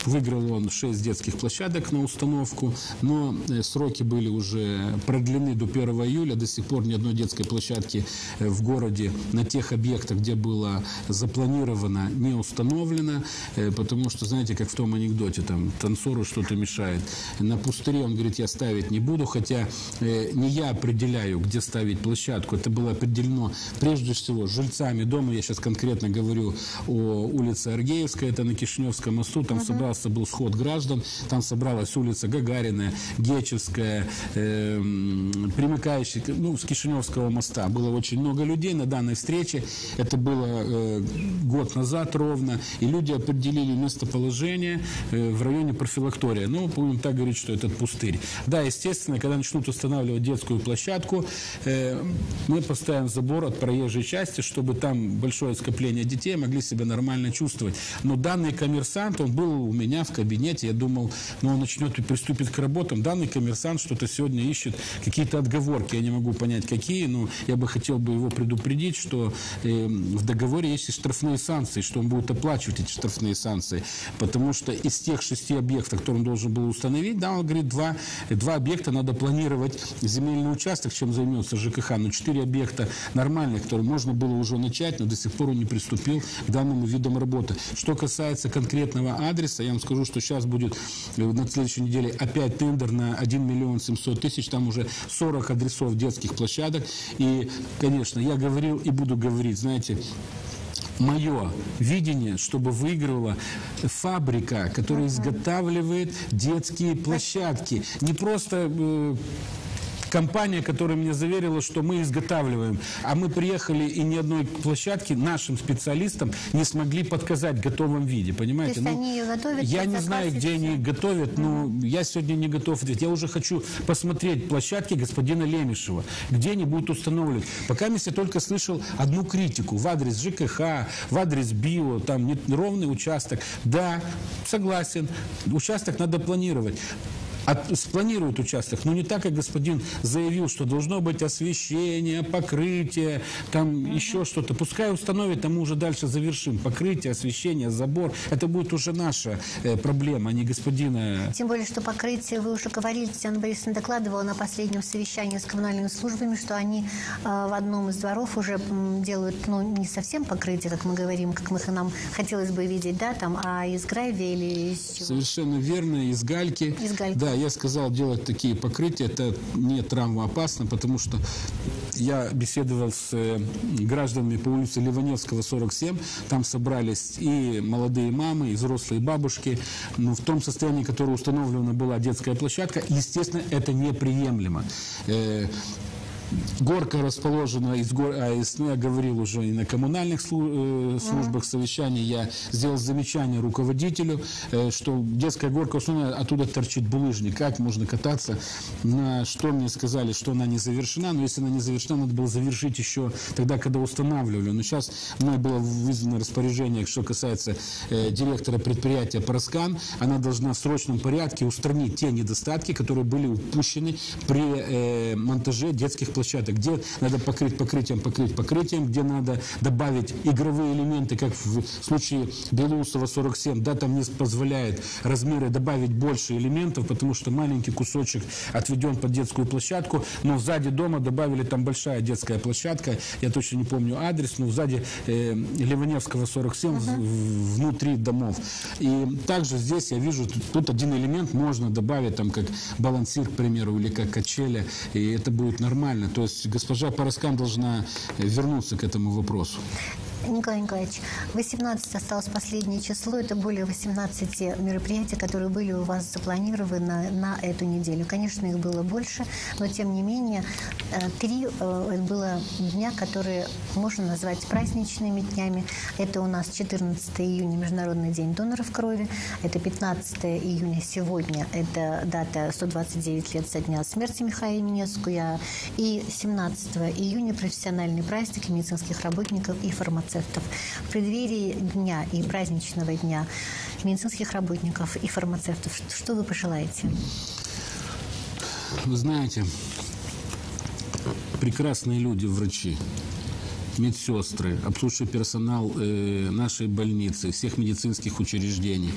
Выиграл он 6 детских площадок на установку, но э, сроки были уже продлены до 1 июля. До сих пор ни одной детской площадки э, в городе на тех объектах, где было запланировано, не установлено, э, потому что, знаете, как в том анекдоте, там танцору что-то мешает. На пустыре он говорит, я ставить не буду, хотя не я определяю, где ставить площадку. Это было определено прежде всего жильцами дома. Я сейчас конкретно говорю о улице Аргеевская, это на Кишиневском мосту. Там собрался был сход граждан, там собралась улица Гагарина, Гечевская, э, м, примыкающая, ну, с Кишиневского моста. Было очень много людей на данной встрече. Это было э, год назад ровно. И люди определили местоположение э, в районе профилактория. Ну, будем так говорить, что этот пустырь. Да, естественно, когда начнут устанавливать детскую площадку, э, мы поставим забор от проезжей части, чтобы там большое скопление детей могли себя нормально чувствовать. Но данный коммерсант, он был у меня в кабинете. Я думал, ну, он начнет и приступит к работам. Данный коммерсант что-то сегодня ищет, какие-то отговорки. Я не могу понять, какие, но я бы хотел бы его предупредить, что э, в договоре есть и штрафные санкции, что он будет оплачивать эти штрафные санкции. Потому что из тех шести объектов, которые он должен был установить, да, он говорит, два, два объекта надо планировать земельный участок, чем займется ЖКХ. Но четыре объекта нормальных, которые можно было уже начать, но до сих пор он не приступил к данному видам работы. Что касается конкретного адреса, я вам скажу, что сейчас будет э, на следующей неделе опять тендер на 1 миллион 700 тысяч, там уже 40 адресов детских площадок. И, конечно, я говорил и буду говорить, знаете, мое видение, чтобы выигрывала фабрика, которая изготавливает детские площадки. Не просто э, компания, которая мне заверила, что мы изготавливаем. А мы приехали и ни одной площадки нашим специалистам не смогли подказать в готовом виде, понимаете? То есть ну, они ее готовят, Я не знаю, где они их готовят, но я сегодня не готов ответить. Я уже хочу посмотреть площадки господина Лемешева, где они будут устанавливать. Пока я только слышал одну критику в адрес ЖКХ, в адрес БИО, там неровный участок. Да, согласен, участок надо планировать от, спланируют участок, но не так, как господин заявил, что должно быть освещение, покрытие, там еще что-то. Пускай установит, там мы уже дальше завершим. Покрытие, освещение, забор. Это будет уже наша э, проблема, а не господина. Тем более, что покрытие, вы уже говорили, Татьяна Борисовна докладывала на последнем совещании с коммунальными службами, что они э, в одном из дворов уже м, делают, ну, не совсем покрытие, как мы говорим, как мы нам хотелось бы видеть, да, там, а из гравия или из чего? Совершенно верно, из гальки. Из гальки. Да, я сказал делать такие покрытия, это не травмоопасно, потому что я беседовал с э, гражданами по улице Ливаневского, 47, там собрались и молодые мамы, и взрослые бабушки, но в том состоянии, которое установлена была детская площадка, естественно, это неприемлемо. Горка расположена, из гор... а, из... я говорил уже и на коммунальных слу... э, службах совещаний, я сделал замечание руководителю, э, что детская горка установлена, оттуда торчит булыжник, как можно кататься, на что мне сказали, что она не завершена, но если она не завершена, надо было завершить еще тогда, когда устанавливали. Но сейчас мной было вызвано распоряжение, что касается э, директора предприятия «Параскан», она должна в срочном порядке устранить те недостатки, которые были упущены при э, монтаже детских площадок площадок, где надо покрыть покрытием, покрыть покрытием, где надо добавить игровые элементы, как в случае Белоусова 47, да, там не позволяет размеры добавить больше элементов, потому что маленький кусочек отведен под детскую площадку, но сзади дома добавили там большая детская площадка, я точно не помню адрес, но сзади э, Ливаневского 47 uh-huh. внутри домов. И также здесь я вижу, тут, тут один элемент можно добавить, там как балансир, к примеру, или как качеля, и это будет нормально. То есть госпожа Параскан должна вернуться к этому вопросу. Николай Николаевич, 18 осталось последнее число. Это более 18 мероприятий, которые были у вас запланированы на, эту неделю. Конечно, их было больше, но тем не менее, э, три э, было дня, которые можно назвать праздничными днями. Это у нас 14 июня, Международный день доноров крови. Это 15 июня сегодня. Это дата 129 лет со дня смерти Михаила Минецкую. И 17 июня профессиональный праздник медицинских работников и фармацевтов фармацевтов. В преддверии дня и праздничного дня медицинских работников и фармацевтов, что вы пожелаете? Вы знаете, прекрасные люди, врачи, медсестры, обслуживающий персонал э, нашей больницы, всех медицинских учреждений.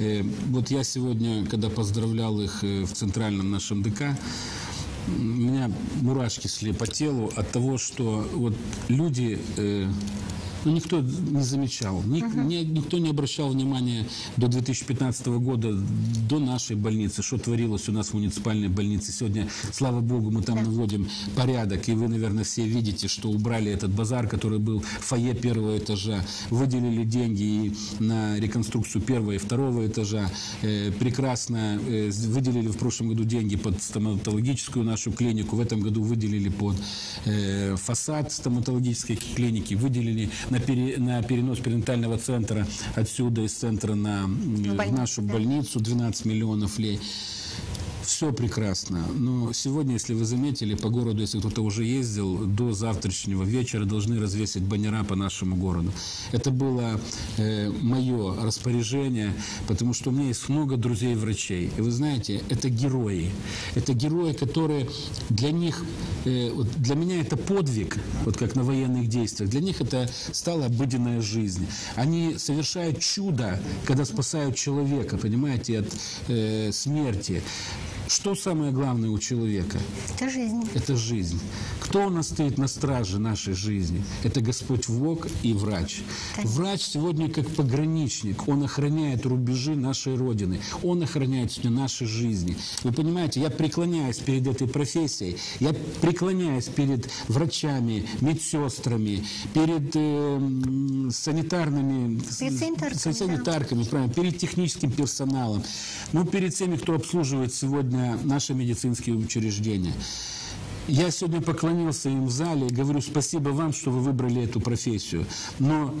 Э, вот я сегодня, когда поздравлял их э, в центральном нашем ДК, у меня мурашки шли по телу от того, что вот люди э, но ну, никто не замечал, ник, угу. ни, никто не обращал внимания до 2015 года, до нашей больницы, что творилось у нас в муниципальной больнице. Сегодня, слава богу, мы там наводим порядок, и вы, наверное, все видите, что убрали этот базар, который был в фойе первого этажа, выделили деньги и на реконструкцию первого и второго этажа, э, прекрасно э, выделили в прошлом году деньги под стоматологическую нашу клинику, в этом году выделили под э, фасад стоматологической клиники, выделили на, пере, на перенос перинатального центра отсюда из центра на в нашу больницу 12 миллионов лей. Все прекрасно. Но сегодня, если вы заметили, по городу, если кто-то уже ездил, до завтрашнего вечера должны развесить баннера по нашему городу. Это было э, мое распоряжение, потому что у меня есть много друзей-врачей. И вы знаете, это герои. Это герои, которые для них, э, вот для меня это подвиг, вот как на военных действиях. Для них это стала обыденная жизнь. Они совершают чудо, когда спасают человека, понимаете, от э, смерти. Что самое главное у человека? Это жизнь. Это жизнь. Кто у нас стоит на страже нашей жизни? Это Господь Бог и врач. Конечно. Врач сегодня как пограничник. Он охраняет рубежи нашей Родины. Он охраняет сегодня наши жизни. Вы понимаете, я преклоняюсь перед этой профессией. Я преклоняюсь перед врачами, медсестрами, перед э, санитарными... Санитарками, санитарками, правильно, перед техническим персоналом. Ну, перед теми, кто обслуживает сегодня наши медицинские учреждения. Я сегодня поклонился им в зале и говорю спасибо вам, что вы выбрали эту профессию. Но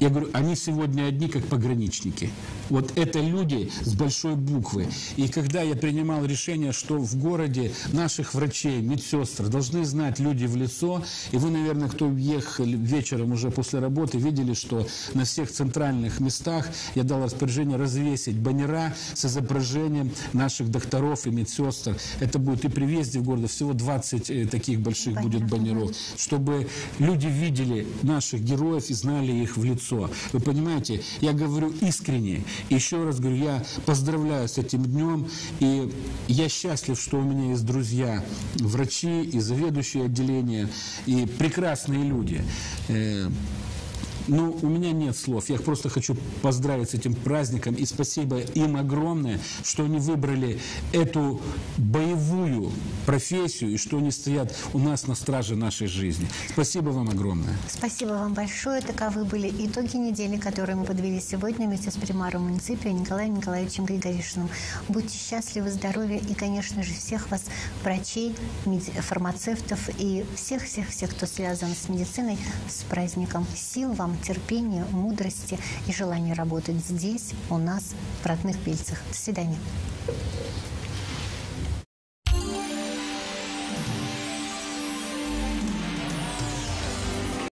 я говорю, они сегодня одни, как пограничники. Вот это люди с большой буквы. И когда я принимал решение, что в городе наших врачей, медсестр должны знать люди в лицо, и вы, наверное, кто ехали вечером уже после работы, видели, что на всех центральных местах я дал распоряжение развесить баннера с изображением наших докторов и медсестр. Это будет и при въезде в город всего 20 э, таких больших будет баннеров, чтобы люди видели наших героев и знали их в лицо. Вы понимаете, я говорю искренне. Еще раз говорю, я поздравляю с этим днем, и я счастлив, что у меня есть друзья, врачи и заведующие отделения, и прекрасные люди. Ну, у меня нет слов. Я просто хочу поздравить с этим праздником. И спасибо им огромное, что они выбрали эту боевую профессию и что они стоят у нас на страже нашей жизни. Спасибо вам огромное. Спасибо вам большое. Таковы были итоги недели, которые мы подвели сегодня вместе с примаром муниципия Николаем Николаевичем Григоришиным. Будьте счастливы, здоровья и, конечно же, всех вас, врачей, фармацевтов и всех-всех-всех, кто связан с медициной, с праздником. Сил вам, терпения, мудрости и желания работать здесь, у нас, в родных Бельцах. До свидания.